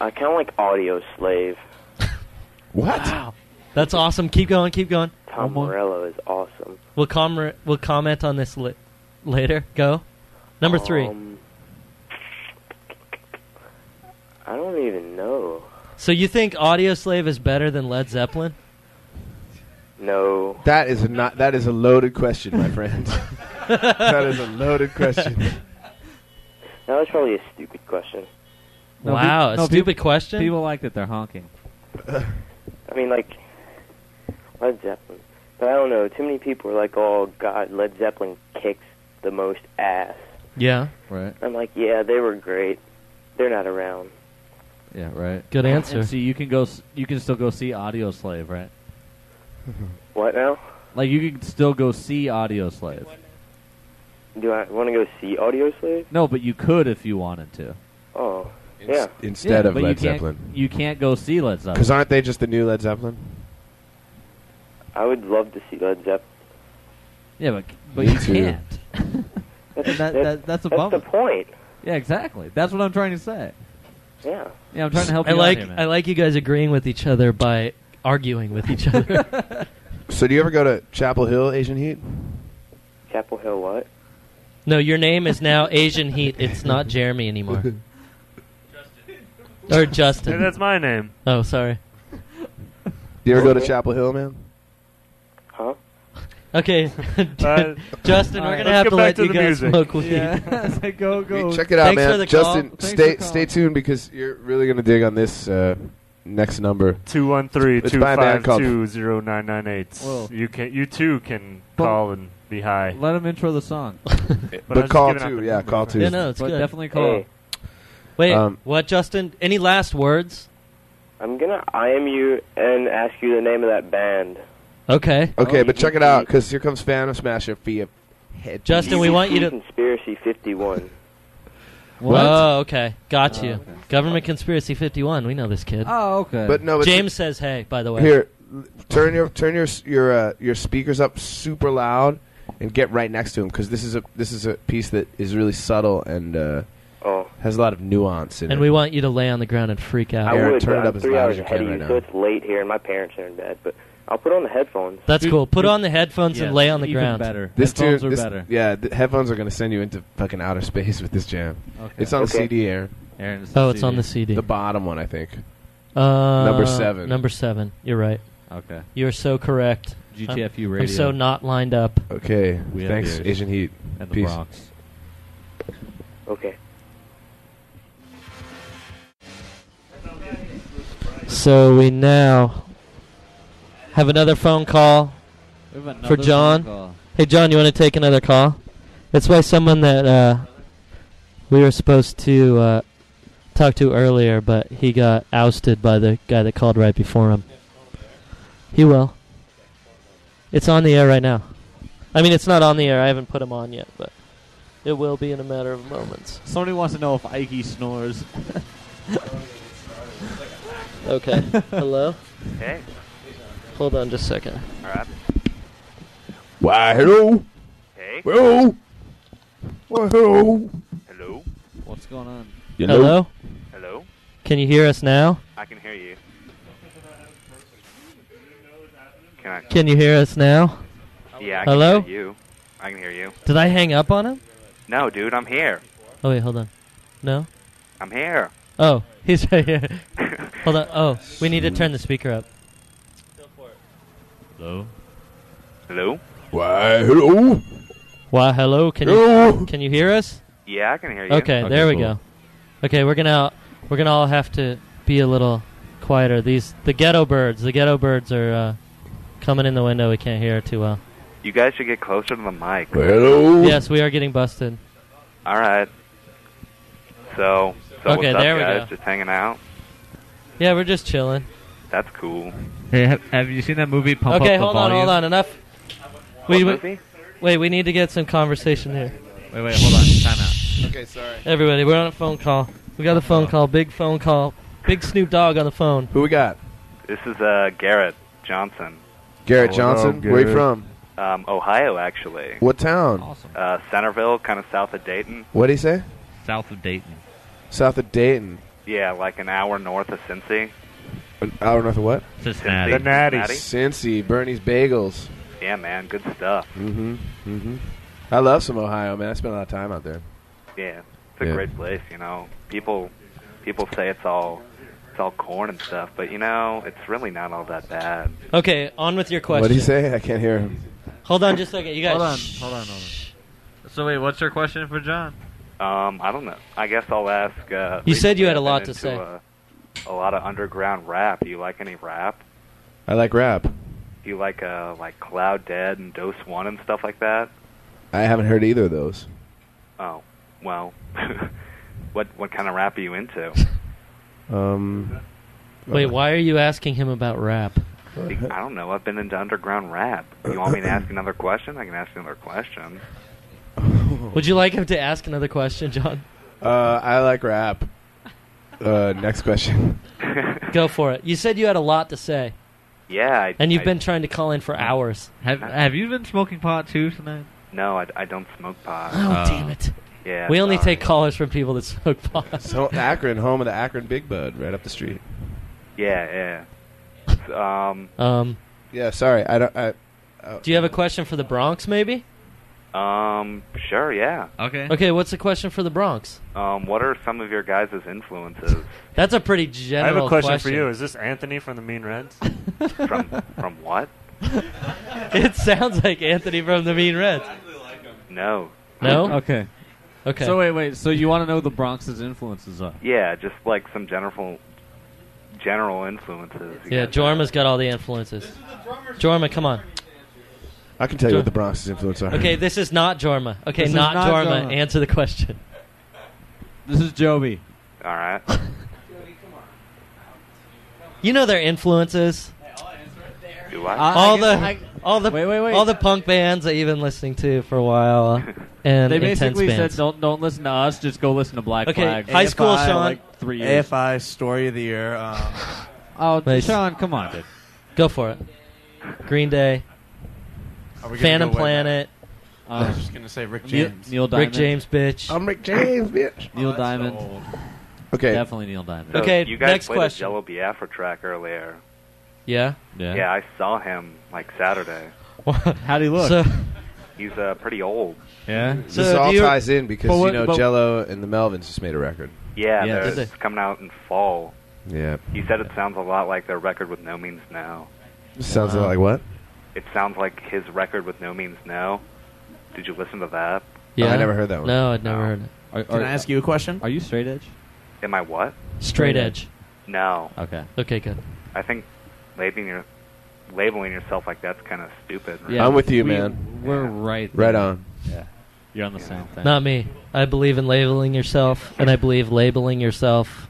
I kind of like Audio Slave.
what?
Wow. That's awesome. Keep going. Keep going.
Tom Morello is awesome.
We'll com- we'll comment on this li- later. Go. Number three.
Um, I don't even know.
So you think Audioslave is better than Led Zeppelin?
No.
That is a not. That is a loaded question, my friend. that is a loaded question.
That was probably a stupid question.
No,
wow,
peop-
a
no,
stupid
people-
question.
people like that they're honking.
I mean, like Led Zeppelin, but I don't know. Too many people are like, "Oh God, Led Zeppelin kicks the most ass."
Yeah.
Right.
I'm like, "Yeah, they were great. They're not around."
Yeah. Right.
Good answer.
And see, you can go. s- You can still go see Audioslave, right? Mm-hmm.
What now?
Like you can still go see Audioslave.
Do I want to go see Audioslave?
No, but you could if you wanted to.
Oh, yeah.
Instead
Yeah,
of
but
Led
you can't,
Zeppelin.
You can't go see Led Zeppelin.
Because aren't they just the new Led Zeppelin?
I would love to see Led Zeppelin.
Yeah, but but
Me
you
too.
can't.
That's,
that, that, that's a
that's
bummer.
the point.
Yeah, exactly. That's what I'm trying to say.
Yeah.
Yeah, I'm trying to help
I
you
like
out here, man.
I like you guys agreeing with each other by arguing with each other.
So do you ever go to Chapel Hill Asian Heat?
Chapel Hill, what?
no, your name is now Asian Heat. It's not Jeremy anymore. Or Justin.
Hey, that's my name.
Oh, sorry.
Do you ever go to Chapel Hill, man?
Huh?
Okay,
Uh,
Justin,
all
we're
right,
gonna
let's
have
get
to
back
let
to
you
the
guys
music.
smoke weed.
yeah, It's like, go go.
Hey, check it out,
Thanks
man.
for the call.
Justin,
Thanks
stay
for
stay tuned because you're really gonna dig on this uh, next number.
Two one three
It's
two
by a band called-
two zero nine nine eight.
Whoa.
You can you too can
But-
call and be high.
Let him intro the song.
But,
But
I'm just
call
giving out
too,
the
yeah,
number.
call too.
Yeah, no, it's
but
good.
definitely call.
Hey,
Wait,
Um,
what, Justin? Any last words?
I'm gonna IM you and ask you the name of that band.
Okay,
Okay,
Oh,
but check it out because here comes Phantomsmasher for your head.
Justin, we want you to.
Conspiracy 51.
What?
Oh, okay, got
Oh,
you.
okay.
Government conspiracy fifty one. We know this kid.
Oh, okay.
But no, but
James says, "Hey, by the way."
here, l- turn your turn your s- your uh, your speakers up super loud and get right next to him because this is a this is a piece that is really subtle and uh,
Oh,
has a lot of nuance in it.
and
it.
we want you to lay on the ground and freak out.
I
Aaron,
would.
turn
but
it up
I'm
as
three
loud
hours
as you
ahead
can
of you,
right
so
now.
it's late here, and my parents are in bed. But I'll put on the headphones.
That's
Dude,
cool. Put
dude,
on the headphones and lay on the
even
ground.
Better.
This
Headphones
tune,
are
this-
better.
yeah, the headphones are going to send you into fucking outer space with this jam.
Okay.
It's on
Okay.
CD, Aaron.
Aaron, this is
Oh, it's on the CD.
The bottom one, I think.
Uh,
Number seven.
Number seven. You're right.
Okay.
You are so correct.
GTFU
I'm
radio.
so not lined up.
Okay,
We have
thanks,
ears.
Asian Heat.
and the
Peace.
Bronx.
Okay.
So we now have another phone call
We have another
for
phone
Jon.
call.
Hey, Jon, you want to take another call? It's by someone that uh, we were supposed to uh, talk to earlier, but he got ousted by the guy that called right before him. He will. It's on the air right now. I mean, it's not on the air. I haven't put him on yet, but it will be in a matter of moments.
Somebody wants to know if Ike snores.
Okay. Hello?
Hey.
Hold on just a second.
All right.
Why, hello?
Hey.
Hello? Why, hello?
Hello.
What's going on?
Hello?
Hello.
Can you hear us now?
I can hear you.
Alright.
Can you hear us now?
Yeah, I can
Hello?
hear you. I can hear you.
Did I hang up on him?
No, dude, I'm here.
Oh wait, hold on. No.
I'm here.
Oh, he's right here. hold on. Oh, we need to turn the speaker up.
Hello.
Hello?
Why, hello?
Why, hello. Can
Hello?
you can you hear us?
Yeah, I can hear you.
Okay, there we go. Okay, we're gonna we're gonna all have to be a little quieter. These the ghetto birds. The ghetto birds are uh, coming in the window. We can't hear too well.
You guys should get closer to the mic.
Hello?
Yes, we are getting busted.
All right. So, so
Okay,
what's up,
there we
guys?
go.
Just hanging out.
Yeah, we're just chilling.
That's cool.
Hey, have, have you seen that movie Pump
okay,
Up the
hold on,
Volume?
hold on. Enough.
What
We, we-
movie?
wait, we need to get some conversation here.
Wait, wait, hold on. Time out.
Okay, sorry.
Everybody, we're on a phone call. We got a phone call. Big phone call. Big Snoop Dogg on the phone.
Who we got?
This is uh, Garrett Johnson,
Garrett
Oh,
Johnson. Where you from?
um, Ohio, actually.
What town?
Awesome.
Uh, Centerville, kind of south of Dayton.
What did he say?
South of Dayton.
South of Dayton.
Yeah, like an hour north of Cincy.
An hour north of what?
Cincinnati.
The Natties.
Cincinnati?
Cincy. Bernie's Bagels.
Yeah, man, good stuff.
Mm-hmm. Mm-hmm. I love some Ohio, man. I spent a lot of time out there.
Yeah, it's a
Yeah.
great place. You know, people people say it's all it's all corn and stuff, but you know, it's really not all that bad.
Okay, on with your question.
What did you say? I can't hear him.
Hold on just a second. You guys.
Hold on,
shh.
hold on, hold on. So wait, what's your question for Jon?
Um, I don't know. I guess I'll ask. Uh,
You said you had a lot to say.
A, a lot of underground rap. Do you like any rap?
I like rap.
Do you like uh like cLOUDDEAD and Dose One and stuff like that?
I haven't heard either of those.
Oh, well, what what kind of rap are you into?
Um,
Wait, why are you asking him about rap?
I don't know. I've been into underground rap. You want me to ask another question? I can ask another question.
Would you like him to ask another question, Jon?
Uh, I like rap. Uh, next question.
Go for it. You said you had a lot to say,
Yeah, I,
and you've
I-
been trying to call in for hours.
Have Have you been smoking pot too tonight?
No, I, I don't smoke pot.
Oh,
Uh,
damn it.
Yeah,
we only
sorry.
take callers from people that smoke pot.
So Akron, home of the Akron Big Bud, right up the street.
Yeah, yeah. Um,
Um,
Yeah, sorry, I don't. I,
do you have a question for the Bronx, maybe?
Um, sure, yeah.
Okay.
Okay, what's the question for the Bronx?
Um, what are some of your guys' influences
That's a pretty general
I have a question, for you. Is this Anthony from the Mean Reds?
from from what?
it sounds like Anthony from the Mean Reds.
No.
No?
Okay.
Okay.
So wait, wait. So you want to know the Bronx's influences are?
Yeah, just like some general general influences. you
yeah,
guys
Jorma's got all the influences. Jorma, come on.
I can tell you
Jor-
what the Bronx's influence are.
Okay, this is not Jorma. Okay,
This is
not,
not
Jorma.
Jorma.
Answer the question.
This is Joby.
All right.
You know their influences.
Do I?
I-
all
I
the
I-
all the
Wait, wait, wait.
all the punk bands that you've been listening to for a while, and
They
intense
basically
bands.
said, "Don't don't listen to us. Just go listen to Black
Okay,
Flag."
high school Sean.
like
three years.
AFI Story of the Year. Um,
Oh,
Nice.
Sean, come on, dude.
Go for it. Green Day,
are we gonna
Phantom
go
Planet,
back? I was just gonna say Rick James.
Neil Diamond.
Rick James, bitch.
I'm Rick James, bitch.
Neil
Oh,
Diamond.
old.
Okay,
Definitely Neil Diamond.
So
Okay,
you guys
next
played
question.
a Jello Biafra track earlier.
yeah.
Yeah.
Yeah, I saw him like Saturday.
How'd he look?
So,
He's uh, pretty old.
yeah.
so
this all
you-
ties in because
what-
you know
but-
Jello and the Melvins just made a record.
Yeah,
Yeah.
they're-
they?
it's coming out in fall.
Yeah,
He said it sounds a lot like their record with No Means Now.
sounds
Wow.
like what?
It sounds like his record with NoMeansNo. Did you listen to that?
yeah.
I never heard that one.
No, I'd never
No.
heard it.
Are,
Can
are-
I ask you a question?
Are you straight edge?
Am I what?
Straight
Straight
edge.
No.
Okay.
Okay, good.
I think labeling your labeling yourself like that's kind of stupid. right?
I'm with you,
we-
man.
We're
Yeah.
right.
Right
there.
on.
Yeah. You're on the same thing.
Not me. I believe in labeling yourself, and I believe labeling yourself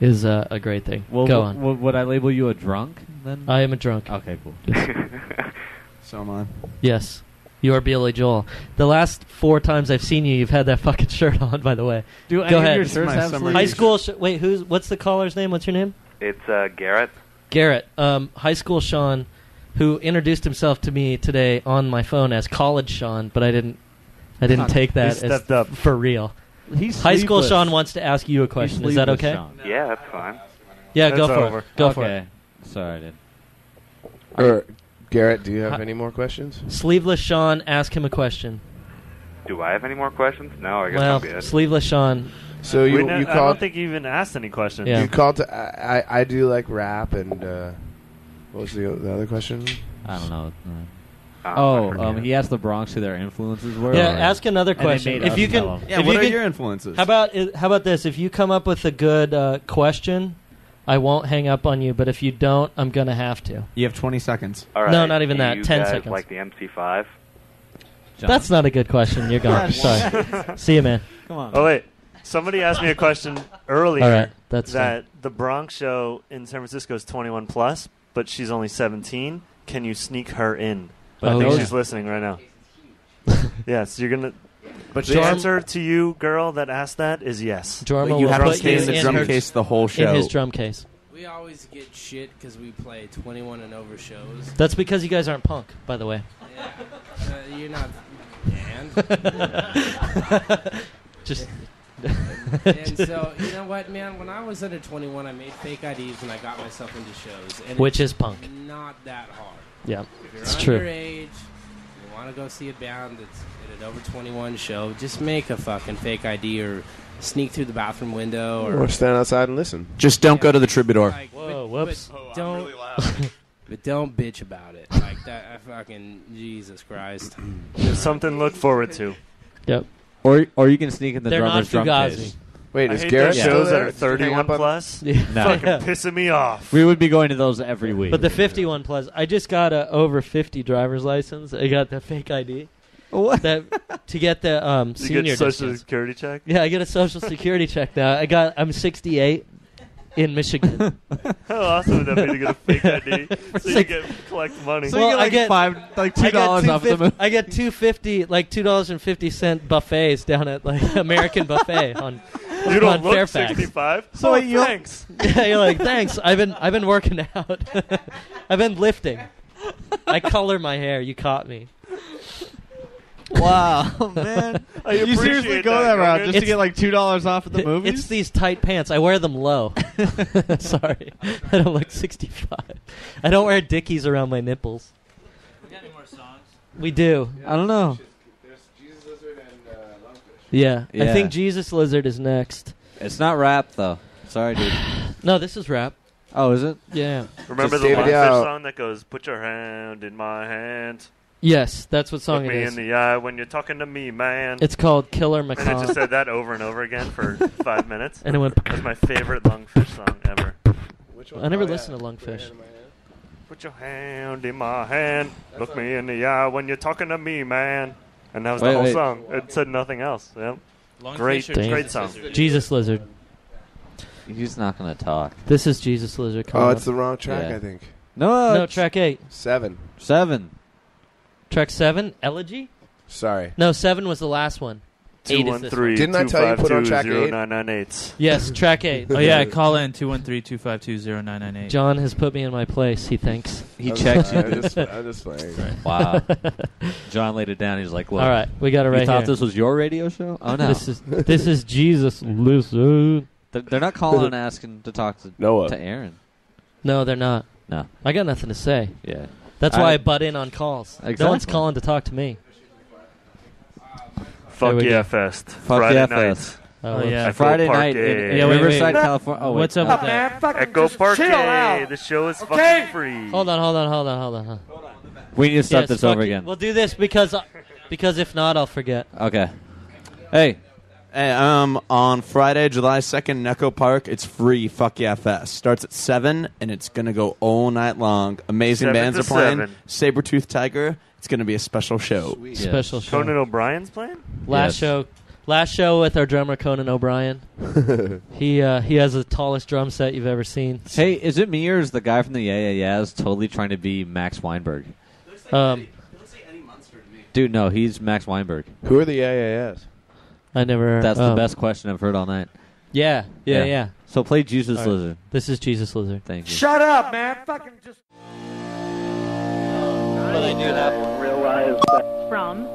is uh, a great thing.
Well,
Go
w-
on.
w- would I label you a drunk then?
I am a drunk.
okay, cool.
So am I.
Yes. You are Billy Joel. The last four times I've seen you, you've had that fucking shirt on. By the way,
Do
Go ahead.
your shirts have
summer
sleeves?
high school. Sh- wait, who's? What's the caller's name? What's your name?
it's uh, Garrett.
Garrett. Um, high school Sean, who introduced himself to me today on my phone as College Sean, but I didn't. I didn't take that as
stepped up.
for real.
He's
High school
sleeveless.
Sean wants to ask you a question. Is that
sleeveless,
okay?
Sean.
Yeah, that's fine.
Yeah, go for
over.
it. Go for it.
okay. Sorry, dude.
Or Garrett, do you have any more questions?
Sleeveless Sean, ask him a question.
Do I have any more questions? No, I guess
Well,
I'm good.
Sleeveless Sean.
So you,
ne-
you
I
called
don't think you even asked any questions.
Yeah.
you called to I, I I do like rap and uh, what was the, the other question?
I don't know.
Oh, um, he asked the Bronx who their influences were.
Yeah,
or-
ask another question. If you can.
Yeah,
if
what
you
are
can-
your influences?
How about how about this? If you come up with a good uh, question, I won't hang up on you. But if you don't, I'm gonna have to.
You have 20 seconds.
All right.
No, not even
do
that.
You
10
guys
seconds.
Like the MC5.
That's not a good question. You're gone. Sorry. See you, man.
Come on.
Oh wait, somebody asked me a question earlier.
All right, that's
that the Bronx show in San Francisco is 21 plus, but she's only 17. Can you sneak her in? But
Oh,
I think
yeah.
she's listening right now. yes, you're gonna.
But
the
Jorm-
answer to you, girl, that asked that is yes.
Jorma
But you
will
have to
put
stay
you
in the drum
her-
case the whole show.
in his drum case.
We always get shit because we play 21 and over shows.
That's because you guys aren't punk, by the way.
Yeah. Uh, you're not. And?
Just.
and so, you know what, man? When I was under 21, I made fake IDs and I got myself into shows. And
Which
it's
is punk.
Not that hard.
Yeah,
If you're
it's true.
underage, you want to go see a band that's at an over 21 show, just make a fucking fake ID or sneak through the bathroom window or.
Or stand outside and listen.
Just don't go to the Troubadour.
Like,
Whoa,
but-
whoops.
Oh, but don't, but don't bitch about it. Like that, I fucking Jesus Christ.
There's something to look forward to.
Yep.
Or or you can sneak in the
They're
drummer's
not
drum
Fugazi.
case.
Wait,
I
is
hate
Garrett
those
still
shows
there?
that are
Did hang
31
up on-
plus.
No.
Fucking pissing me off.
We would be going to those every week.
But the 51 plus, I just got a over 50 driver's license. I got the fake ID.
What?
That to get the um,
You
senior
get social
discounts.
security check.
Yeah, I get a social security check now. I got. I'm 68 in Michigan.
How awesome would that be to get a fake ID so you
like-
get collect money?
So you get, like, five- like
I get
$2 off the
250
move.
I get two fifty, like two dollars and fifty cent buffets down at like American Buffet on
You don't
on
look
Fairfax.
65.
So
oh,
wait, you-
thanks.
yeah, you're like thanks. I've been I've been working out. I've been lifting. I color my hair. You caught me.
Wow, man.
I
you seriously go
that,
that route
Youngin.
just to get like two dollars off at the
It-
movies?
It's these tight pants. I wear them low. Sorry, I don't look 65. I don't wear dickies around my nipples. We got any more songs? We do.
I don't know.
Yeah. I
Yeah.
think Jesus Lizard is next.
It's not rap though. Sorry, dude.
No, this is rap.
Oh, is it?
Yeah.
Remember
Just
the
David
Lungfish
Yow.
song that goes, "Put your hand in my hand,
Yes, that's what song
look
it
me
is.
in the eye when you're talking to me, man."
It's called Killer
and it
Macaw.
just said that over and over again for five minutes.
And it went-
That's my favorite Lungfish song ever.
I never listened to Lungfish.
Put your hand in my hand, look me in the eye when you're talking to me, man. And that was
Wait,
the whole
wait.
song. It said nothing else. Yep. Great,
Damn.
great song.
Jesus Lizard.
He's not gonna talk.
This is Jesus Lizard.
Oh, it's
up.
the wrong track,
Yeah.
I think.
No,
no track eight.
Seven.
seven.
Track seven. Elegy.
Sorry.
No, seven was the last one.
Two
Eight is this
three.
one.
Didn't I tell you put on track eight?
nine nine eight.
Yes, track eight.
Oh yeah, call in 213-252-0998.
Jon has put me in my place. He thinks.
He
I'm
checked
sorry,
you.
I'm just, I'm just playing.
Wow. Jon laid it down. He's like, "Look,
All right, we got it
you
right
thought
here.
this was your radio show? Oh no,
This is this is Jesus Lizard.
they're, they're not calling and asking to talk to
Noah.
to Aaron.
No, they're not.
No,
I got nothing to say.
yeah,
That's why I,
I-
butt in on calls. No one's
Exactly.
calling to talk to me.
Fuck
There we
yeah
go.
Fest.
Fuck
Friday
yeah
night.
Fest.
Oh,
Oh, yeah.
Echo
Friday
Park
night in,
Day.
in
Yeah, wait, wait,
Riverside,
wait.
California. Oh, wait,
What's up
no.
with that?
Echo Park Day. The show is fucking free.
Hold on, hold on, hold on, hold on. Hold on.
We need to start
Yes,
this over again.
We'll do this because because if not, I'll forget.
Okay. Hey,
Hey, um, on Friday, July 2nd, in Echo Park, it's free Fuck Yeah Fest. Starts at 7, and it's going to go all night long. Amazing
Seven
bands
to
are playing.
seven.
Sabretooth Tiger. It's going to be a special show.
Yes.
Special show.
Conan O'Brien's playing.
Last
Yes.
show, last show with our drummer Conan O'Brien. he uh, he has the tallest drum set you've ever seen.
hey, is it me or is the guy from the Yeah Yeah Yeahs totally trying to be Max Weinberg?
Um,
Dude, no, he's Max Weinberg.
Who are the AAS?
I never.
That's the best question I've heard all night.
Yeah, yeah,
Yeah.
yeah.
So play Jesus
All right.
Lizard.
This is Jesus Lizard.
Thank you.
Shut up, man. Fucking just.
realize that.
From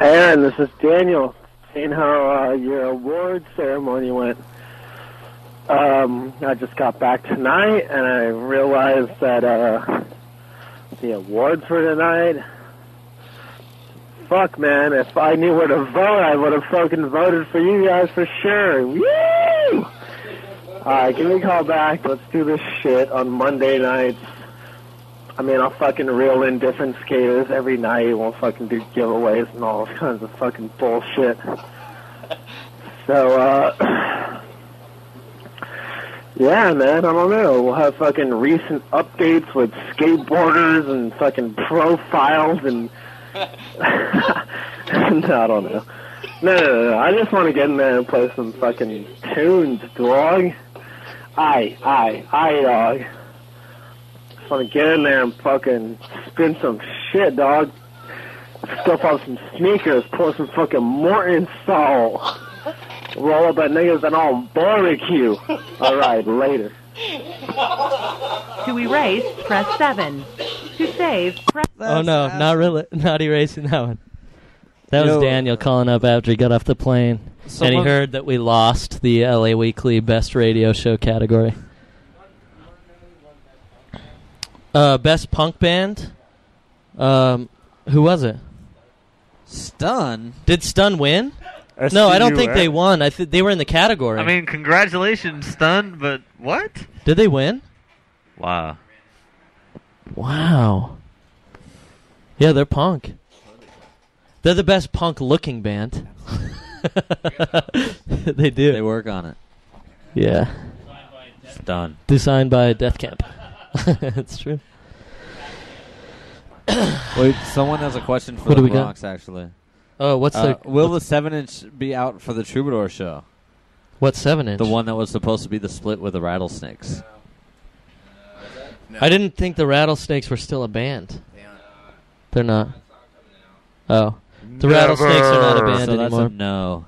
Aaron, this is Daniel. Seeing how uh, your award ceremony went. Um, I just got back tonight, and I realized that uh,
the award for tonight. Fuck, man. If I knew where to vote, I would have fucking voted for you guys for sure. Woo! Alright, give me a call back. Let's do this shit on Monday nights. I mean, I'll fucking reel in different skaters every night. We'll fucking do giveaways and all kinds of fucking bullshit. So, uh, yeah, man, I don't know. We'll have fucking recent updates with skateboarders and fucking profiles and. no, I don't know. No, no, no. I just want to get in there and play some fucking tunes, dog. Aye, aye, aye, dog. Just want to get in there and fucking spin some shit, dog. Stuff on some sneakers, pour some fucking Morton salt. Roll up at niggas and all barbecue. Alright, later.
To erase, press 7. To save, press...
oh no, not really, not erasing that one. That was
Yo.
Daniel calling up after he got off the plane, and he heard that we lost the LA Weekly Best Radio Show category. Uh, best punk band. Um, who was it?
Stun.
Did Stun win? No, I don't think they won. I th- they were in the category.
I mean, congratulations, Stun, but what?
did they win?
Wow.
Wow. Yeah, they're punk. They're the best punk looking band. they do.
They work on it.
Yeah.
Stun.
Designed by Death Camp. It's true.
Wait, someone has a question for
What
the? Bronx, actually.
Oh, what's
Uh,
the-
Will the 7 inch be out for the Troubadour show?
What 7 inch?
The one that was supposed to be the split with the Rattlesnakes.
I didn't think the Rattlesnakes were still a band. They're not. Oh, the Rattlesnakes are not a band
So that's a
anymore.
no.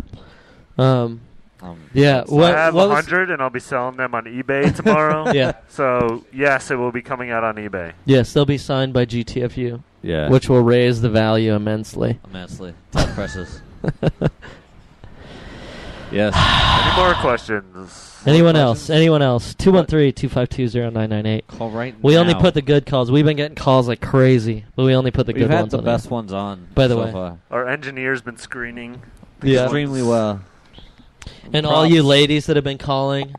Um,
Um,
yeah.
So
What?
I have
what
a
was-
hundred, and I'll be selling them on eBay tomorrow.
Yeah.
So yes, it will be coming out on eBay.
Yes, they'll be signed by GTFU.
Yeah.
Which will raise the value immensely.
Immensely. Top presses. yes.
Any more questions?
Anyone else? Anyone else? 213-252-0998.
Call right
We only put the good calls. We've been getting calls like crazy, but we only put the
We've
good
had
ones
the
on
best
there.
ones on
By the
so
way.
far.
Our engineer's been screening.
Yeah.
Extremely well.
And all you ladies that have been calling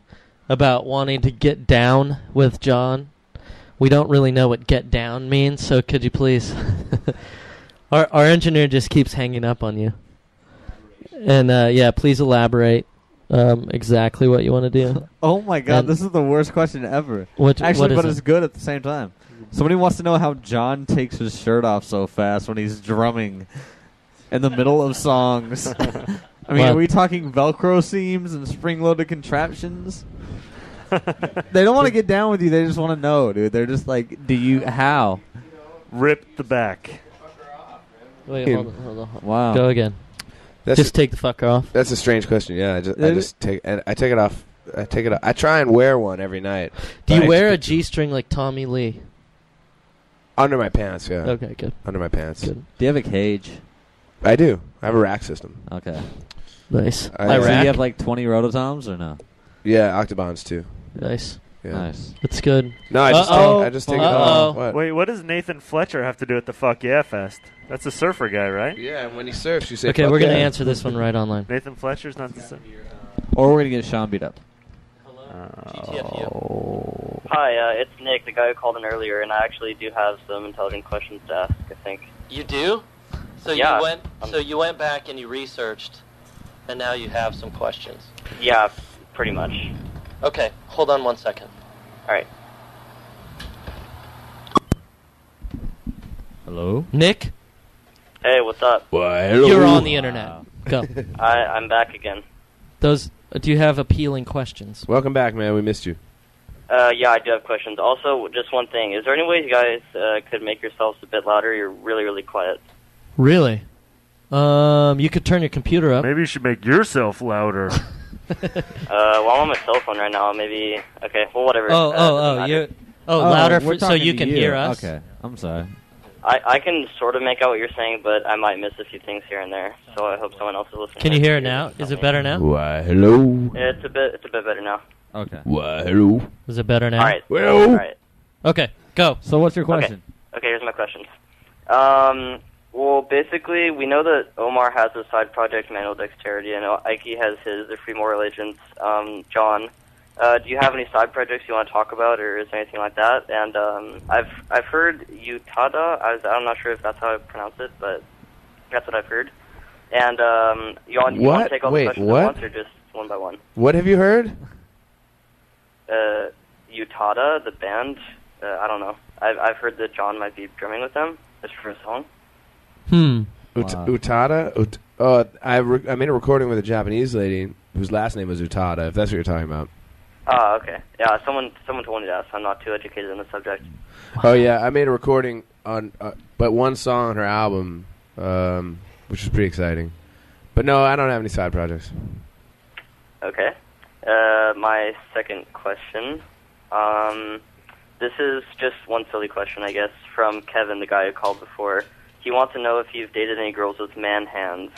about wanting to get down with Jon, we don't really know what get down means, so could you please? our our engineer just keeps hanging up on you. And uh, yeah, please elaborate um, exactly what you want to do.
Oh my god,
And-
this is the worst question ever.
What-
Actually,
what is
but
it?
it's good at the same time. Somebody wants to know how Jon takes his shirt off so fast when he's drumming in the middle of songs. I mean,
What?
are we talking Velcro seams and spring-loaded contraptions? they don't want to get down with you. They just want to know, dude. They're just like, do you how?
Rip the back.
Wait, hold on, hold on. hold on.
Wow.
Go again. just take the fucker off.
That's a strange question. Yeah, I just, I
It-
just take and I take it off. I take it off. I try and wear one every night.
Do
but
you
I
wear a
expect-
G-string like Tommy Lee?
under my pants? Yeah.
Okay, good.
Under my pants.
Good.
Do you have a cage?
I do. I have a rack system.
Okay.
Nice.
I,
So you have like 20 rototoms or no?
Yeah, octobans too.
Nice.
Yeah.
Nice.
It's good.
No, I just
Uh-oh.
take, I just take it
Uh-oh.
off. What?
Wait, what does Nathan Fletcher have to do with the Fuck Yeah Fest? That's a surfer guy, right?
Yeah, and when he surfs, you say.
Okay,
"Fuck
we're gonna
yeah."
answer this one right online.
Nathan Fletcher's not the same.
Or we're going to get Sean beat up. Hello.
Hi, uh, it's Nick, the guy who called in earlier, and I actually do have some intelligent questions to ask. I think.
You do? So
Yeah.
you went. So you went back and you researched, and now you have some questions.
Yeah, pretty much.
Okay, hold on one second.
All right.
Hello?
Nick,
Hey, what's up?
you're on the internet. Go.
I I'm back again.
Those. uh, Do you have appealing questions?
Welcome back, man. We missed you.
Uh, yeah, I do have questions. Also, just one thing: is there any way you guys uh, could make yourselves a bit louder? You're really, really quiet.
Really? Um, you could turn your computer up.
Maybe you should make yourself louder.
Uh, well, I'm on my cell phone right now. Maybe. Okay. Well, whatever.
Oh,
Uh,
oh, oh, you're. Oh, louder for, so you can
you.
hear us.
Okay. I'm sorry.
I I can sort of make out what you're saying, but I might miss a few things here and there. So I hope someone else is listening.
Can you hear it now? Is it better now?
Why, hello.
Yeah, It's a bit. It's a bit better now.
Okay.
Why, hello.
Is it better now?
All right.
Well.
All right.
Okay, go.
So what's your question?
Okay. Here's here's my questions. Um, well, basically, we know that Omar has a side project, Manual Dexterity, and Ike has his, the Free Moral Agents. Um, Jon, uh, do you have any side projects you want to talk about, or is there anything like that? And um, I've I've heard Utada. I was, I'm not sure if that's how I pronounce it, but that's what I've heard. And um, you want, you want to take all
Wait,
the questions
what?
at once, or just one by one?
What have you heard?
uh, Utada, the band. Uh, I don't know. I've I've heard that Jon might be drumming with them just for a song.
Hmm.
Ut- Utada? Ut- uh, I, re- I made a recording with a Japanese lady whose last name was Utada, if that's what you're talking about.
Ah, okay. Yeah, someone someone told me that. So I'm not too educated on the subject.
Oh, yeah, I made a recording on, uh, but one song on her album, um, which was pretty exciting. But no, I don't have any side projects.
Okay. Uh, my second question. Um, this is just one silly question, I guess, from Kevin, the guy who called before. He wants to know if you've dated any girls with man hands.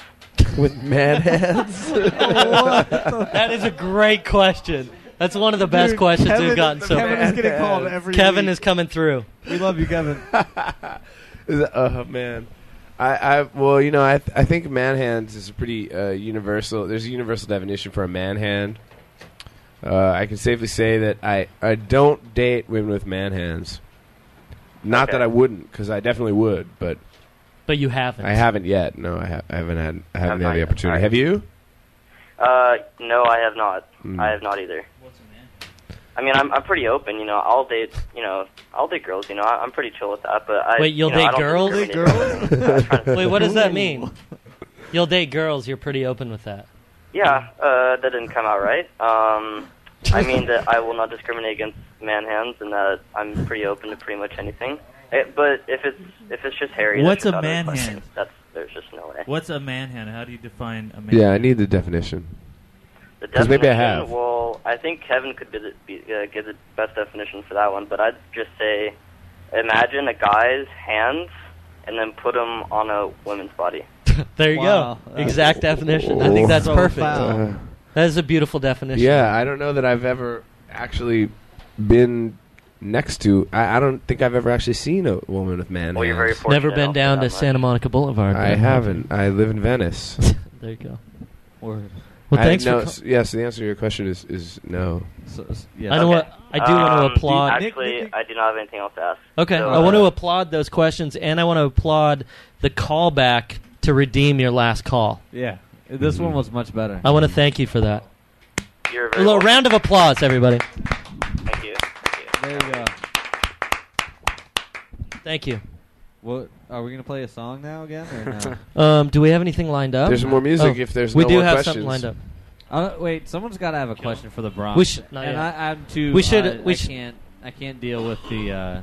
With man hands?
that is a great question. That's one of the best
Dude,
questions
Kevin-
we've gotten so
Kevin
far.
is getting called every
Kevin
week.
is coming through.
We love you, Kevin.
Is oh man, I, I well, you know, I th- I think man hands is a pretty uh, universal. There's a universal definition for a man hand. Uh, I can safely say that I I don't date women with man hands. Not that I wouldn't, because I definitely would, but
But you haven't.
I haven't yet. No, I, ha- I haven't had I haven't had the
yet.
opportunity. Have you?
Uh, no, I have not.
Hmm.
I have not either. What's a manhand? I mean, I'm I'm pretty open. You know, I'll date. You know, I'll date girls. You know, I, I'm pretty chill with that. But I
Wait, you'll
you know, I
date
don't
girls?
discriminate.
Wait, what does that mean? You'll date girls. You're pretty open with that.
Yeah, uh, that didn't come out right. Um, I mean that I will not discriminate against man hands, and that I'm pretty open to pretty much anything. Eh, but if it's if it's just hairy,
What's
just
a
out
man
question.
hand?
That's there's just no way.
What's a man hand? How do you define a man?
Yeah, I need the definition.
The
'Cause maybe I
definition,
have.
Well, I think Kevin could be the, be, uh, give the best definition for that one, but I'd just say, imagine a guy's hands and then put them on a woman's body.
There you
Wow,
go.
that's-
Exact definition. I think that's perfect.
foul.
that is a beautiful definition.
Yeah, I don't know that I've ever actually been next to. I, I don't think I've ever actually seen a woman with man
Well, you're
hands.
very
Never been down to Santa Monica Boulevard.
I haven't. I live in Venice.
there you go.
Word.
Well,
I-
thanks
no,
for.
s- yes, the answer to your question is is no.
I know what I do want
Um,
to applaud.
Actually, I do not have anything else to ask.
Okay,
So,
I want
uh,
to applaud those questions, and I want to applaud the callback to redeem your last call.
Yeah, this one was much better.
I want to thank you for that.
You're
A
very
little
welcome.
round of applause, everybody.
Thank you.
There you go.
Thank you.
What are we gonna play a song now again or no?
Um, do we have anything lined up?
There's more music
Oh,
if there's
we
no
do
more
have
questions.
something lined up.
Uh, wait, someone's got to have a question for the Bronx.
We should- not
and
yet.
I, I'm too.
We should-
I,
we
I
should-
can't. I can't deal with the. Uh,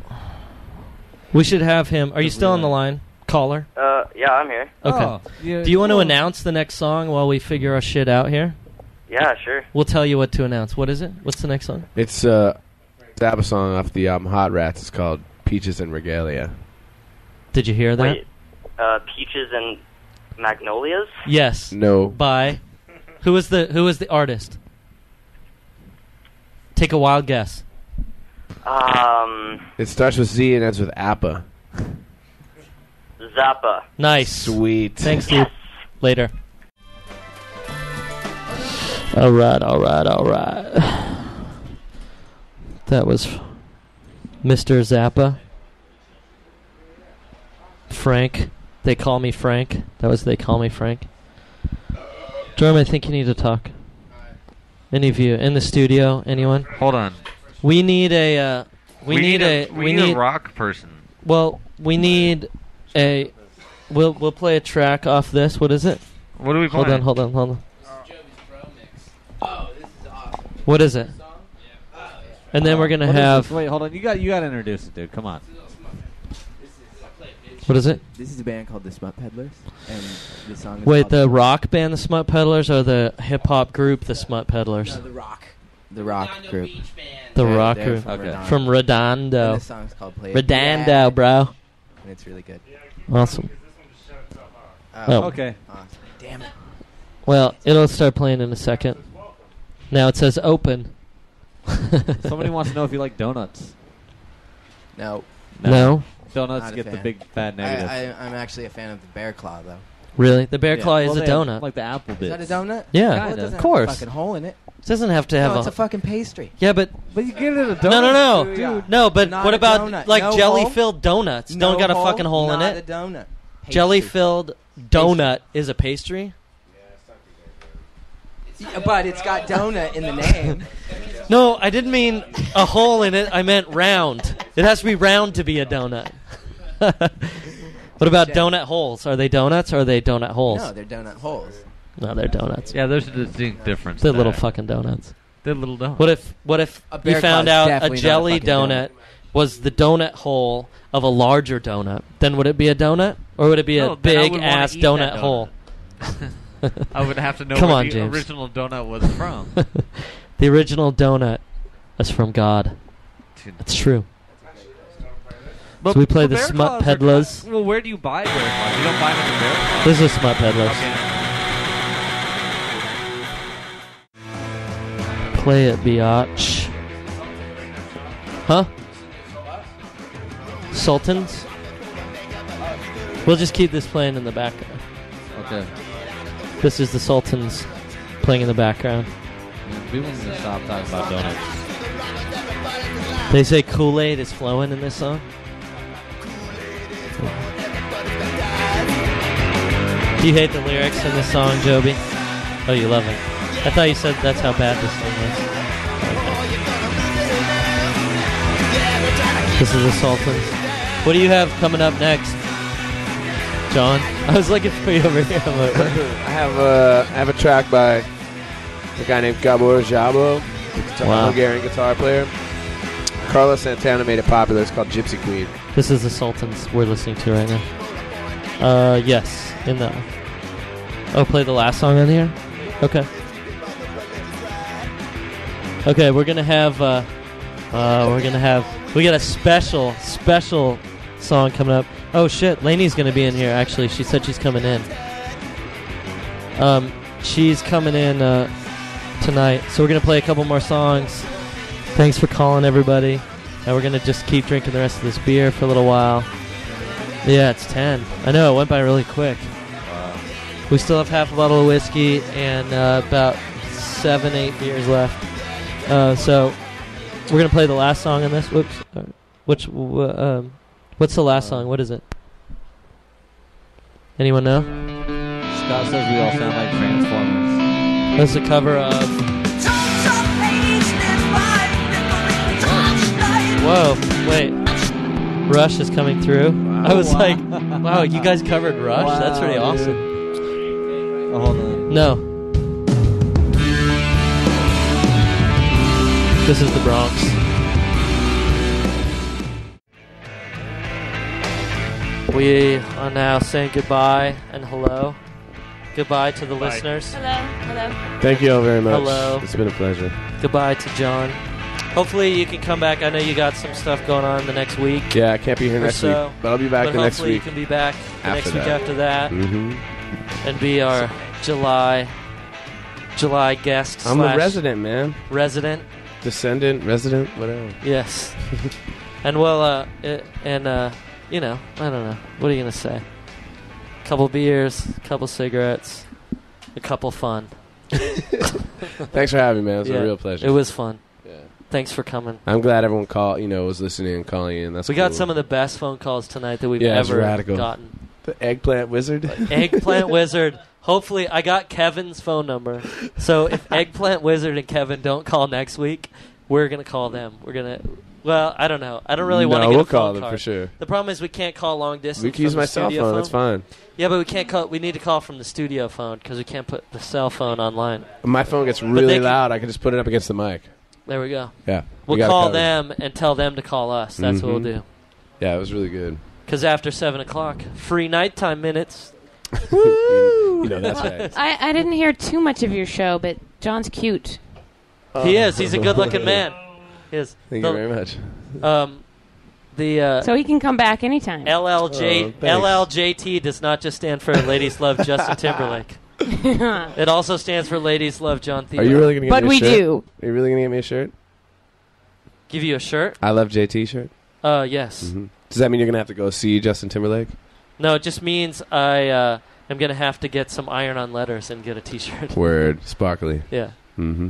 We should have him. Are you still on the line, caller?
Uh, yeah, I'm here.
Okay.
Oh, yeah,
do you want to
cool.
announce the next song while we figure our shit out here?
Yeah, sure.
We'll tell you what to announce. What is it? What's the next song?
It's uh, Zappa song off the album Hot Rats. It's called Peaches en Regalia.
Did you hear that?
Wait, uh, peaches and magnolias.
Yes.
No.
By who is the who is the artist? Take a wild guess.
Um,
It starts with Z and ends with Appa.
Zappa.
Nice.
Sweet.
Thanks, dude. Later. All right, all right, all right. That was Mr. Zappa. Frank. They call me Frank. That was They Call Me Frank. Jerome, I think you need to talk. Any of you in the studio? Anyone?
Hold on.
We need a. Uh, we, need, a.
we, need, a rock person.
Well, we need a. We'll we'll play a track off this. What is it?
What are we
Hold
playing?
on, hold on, hold on. What is it? And then we're gonna
what is
have.
Wait, hold on. You got. You got to introduce it, dude. Come on.
What is it?
This is a band called the Smut Peddlers, and the song is
Wait, the rock band, the Smut Peddlers, or the hip hop group, the Smut Peddlers?
No, the rock. The rock group.
The
They're-
rock
they're
group
from Redondo.
from Redondo.
And the song's called Play It.
Redondo,
Yeah.
bro.
And it's really good.
Awesome.
Oh,
Oh.
Okay.
Awesome. Damn it.
Well, it'll start playing in a second. Now it says open.
Somebody wants to know if you like donuts.
No.
No.
Donuts
Not a
get the
fan.
big fat
I-
negative.
I, I'm actually a fan of the Bear Claw, though.
Really? The bear
Yeah.
claw is a
they have,
donut.
like the apple
Is that a donut?
Yeah,
Well, it
Kinda.
doesn't
of
have
course.
A fucking hole in it.
It doesn't have to have
no,
a.
it's a fucking pastry.
yeah, but
But you get it a donut.
no, no, no,
Dude,
no. But
not
what
a
about
donut.
like
No
jelly-filled donuts?
No
Don't got a
hole,
fucking hole in
not
it.
a donut. Pastry.
Jelly-filled donut is a pastry.
Yeah, but it's got donut in the name.
No, I didn't mean a hole in it. I meant round. It has to be round to be a donut. what about donut holes? Are they donuts or are they donut holes?
no, they're donut holes.
No, they're donuts.
Yeah, there's a distinct difference.
They're little
there.
fucking donuts.
They're little donuts.
What if what if
A
you
bear
found
claw's
out a
definitely not a
jelly
fucking
donut, was the donut hole of a larger donut? Then would it be a donut or would it be
No,
a
then I
big
would wanna
ass
eat that
donut
donut.
hole?
I would have to know
Come
where
on,
the
James.
original donut was from.
the original donut is from God. It's true.
But
so we play the smut peddlers.
well, where do you buy bear claws? You don't buy them at the bear claws.
This is smut peddlers.
Okay.
Play it, biatch. Huh? Sultans? We'll just keep this playing in the background.
Okay.
This is the Sultans playing in the background.
People need to stop talking about donuts.
They say Kool Aid is flowing in this song. Do you hate the lyrics in this song, Joby? Oh, you love it. I thought you said that's how bad this song was. This is the Sultans. What do you have coming up next, Jon? I was looking for you over here. I'm
I have a I have a track by a guy named Gabor Szabo, a guitar,
Wow.
Hungarian guitar player. Carlos Santana made it popular. It's called Gypsy Queen.
This is the Sultans we're listening to right now. Uh, yes, in the. Oh, play the last song on here. Okay. Okay, we're gonna have. Uh, uh, we're gonna have. We got a special, special song coming up. Oh shit, Lainey's gonna be in here. Actually, she said she's coming in. Um, she's coming in uh, tonight, so we're gonna play a couple more songs. Thanks for calling, everybody. And we're gonna just keep drinking the rest of this beer for a little while. Yeah, it's ten. I know it went by really quick. We still have half a bottle of whiskey and uh, about seven, eight beers left. Uh, so we're gonna play the last song in this. Whoops. Which? um, what's the last song? What is it? Anyone know?
Scott says we all sound like Transformers.
That's a cover of. Whoa! Wait. Rush is coming through. I was
Wow.
like, "Wow, you guys covered Rush? That's pretty
Wow,
awesome."
Oh, hold on.
No. This is the Bronx. We are now saying goodbye and hello. Goodbye to the
Bye.
listeners.
Hello, hello.
Thank you all very much.
Hello.
It's been a pleasure.
Goodbye to Jon. Hopefully you can come back. I know you got some stuff going on the next week.
Yeah, I can't be here
or
next
so,
week, but I'll be back
but
the next
hopefully
week.
you can be back the
After
next week
that.
after that
Mm-hmm.
and be our July July guest.
I'm a resident, man.
Resident.
Descendant, resident, whatever.
Yes. and well, uh, it, and uh, you know, I don't know. What are you gonna say? Couple beers, couple cigarettes, a couple fun.
Thanks for having me, man. It was
Yeah,
a real pleasure.
It was fun.
Yeah.
Thanks for coming.
I'm glad everyone called, you know, was listening and calling in. That's
we got some of the best phone calls tonight that we've
Yeah,
ever
radical.
gotten.
The eggplant wizard.
Eggplant Wizard. Hopefully, I got Kevin's phone number. So if Eggplant Wizard and Kevin don't call next week, we're gonna call them. We're gonna. Well, I don't know. I don't really want to
No,
get
we'll
a phone
call them
card.
for sure.
The problem is we can't call long distance.
We can use
the
my cell
studio
phone, that's fine.
Yeah, but we can't call. We need to call from the studio phone because we can't put the cell phone online.
My phone gets really
they can-
loud. I can just put it up against the mic.
There we go.
Yeah.
We'll
we got it
call
covered.
them and tell them to call us. That's what we'll
Mhm.
do.
Yeah, it was really good.
Because after seven o'clock, free nighttime minutes.
You know, that's right.
I, I didn't hear too much of your show, but Jon's cute.
He is. He's a good-looking man. He is.
Thank
The-
you very much.
Um, the uh,
So he can come back anytime.
LLJ
Oh.
LLJT does not just stand for Ladies Love Justin Timberlake. it also stands for Ladies Love Jon Theodore.
Are you really going to get
But
me a
we
shirt?
do.
Are you really going to get me a shirt?
Give you a shirt?
I love JT shirt.
Uh, yes.
Mhm. Does that mean you're gonna have to go see Justin Timberlake?
No, it just means I uh, am gonna have to get some iron-on letters and get a T-shirt.
Word, sparkly.
Yeah.
Mm-hmm.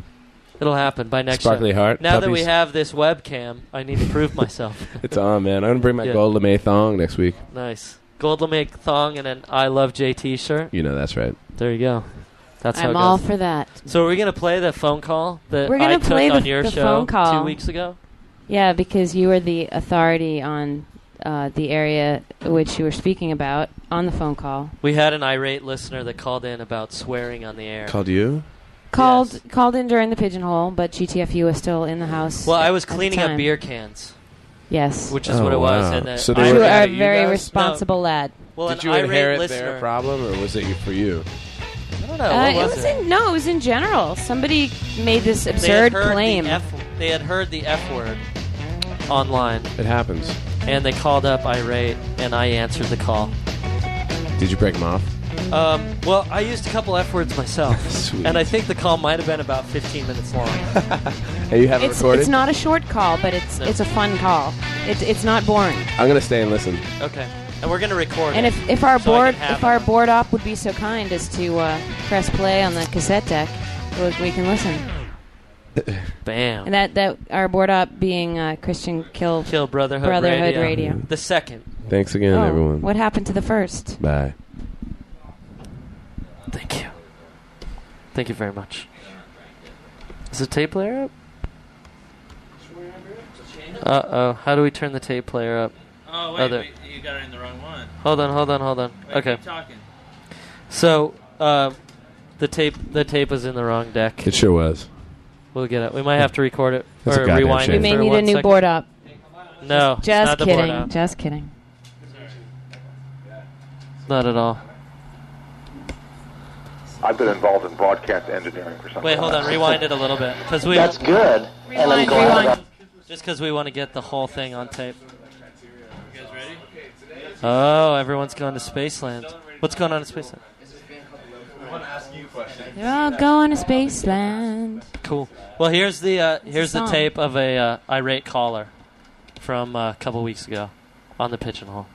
It'll happen by next
Sparkly
show.
heart,
Now that we
puppies.
have this webcam, I need to prove myself.
It's on, man. I'm gonna bring my
Yeah.
gold lame thong next week.
Nice. Gold lame thong and an I love JT shirt.
You know that's right.
There you go. That's how
I'm
it
all for that.
So are we're gonna play the phone call that
We're gonna
I took
play the,
on your
the
show
phone call
two weeks ago.
Yeah, because you were the authority on uh, the area which you were speaking about on the phone call.
We had an irate listener that called in about swearing on the air.
Called you?
Called called in during the pigeonhole, but GTFU was still in the house.
Well, I was cleaning up beer cans.
Yes,
which is
Oh,
what it was.
wow.
And the
So they
you
were
are a very
guys?
responsible lad.
Well,
Did you
irate
inherit
listener.
their problem, or was it for you?
I don't know.
Uh,
what
it
was
was
it?
in no, it was in general. Somebody made this
They had
absurd
the
claim.
F- they had heard the F word online.
It happens.
And they called up irate, and I answered the call.
Did you break them off?
Um, well, I used a couple F words myself,
Sweet.
and I think the call might have been about 15 minutes long.
Hey, you have it
It's
recorded?
it's not a short call, but it's
No.
it's a fun call. It's it's not boring.
I'm gonna stay and listen.
okay, and we're gonna record
And
it.
if, if our
so I
board
can have
if our board op would be so kind as to uh, press play on the cassette deck, we, we can listen.
Bam.
And that that our board op being uh, Christian Kill
Kill Brotherhood,
Brotherhood
Radio.
Radio.
The second.
Thanks again,
Oh,
everyone.
What happened to the first?
Bye.
Thank you. Thank you very much. Is the tape player up? Uh oh. How do we turn the tape player up?
Oh,
Other-
wait, wait, you got it in the wrong one.
Hold on, hold on, hold on.
Wait,
okay.
talking.
So, uh, the tape the tape was in the wrong deck.
It sure was.
We'll get it. We might have to record it
That's a
or rewind
shame.
it.
We may need a new
second.
board up.
No,
Just
not the board
kidding. Just kidding.
Not at all.
I've been involved in broadcast engineering for some
Wait,
time.
hold on. Rewind it a little bit because we.
That's good, and I'm glad
rewind.
that-
Just because we want to get the whole thing on tape. Oh, everyone's going to Spaceland. What's going on in Spaceland?
They're all going to Spaceland.
Cool. Well, here's the uh, here's the tape of a uh, irate caller from uh, a couple weeks ago on the pigeonhole.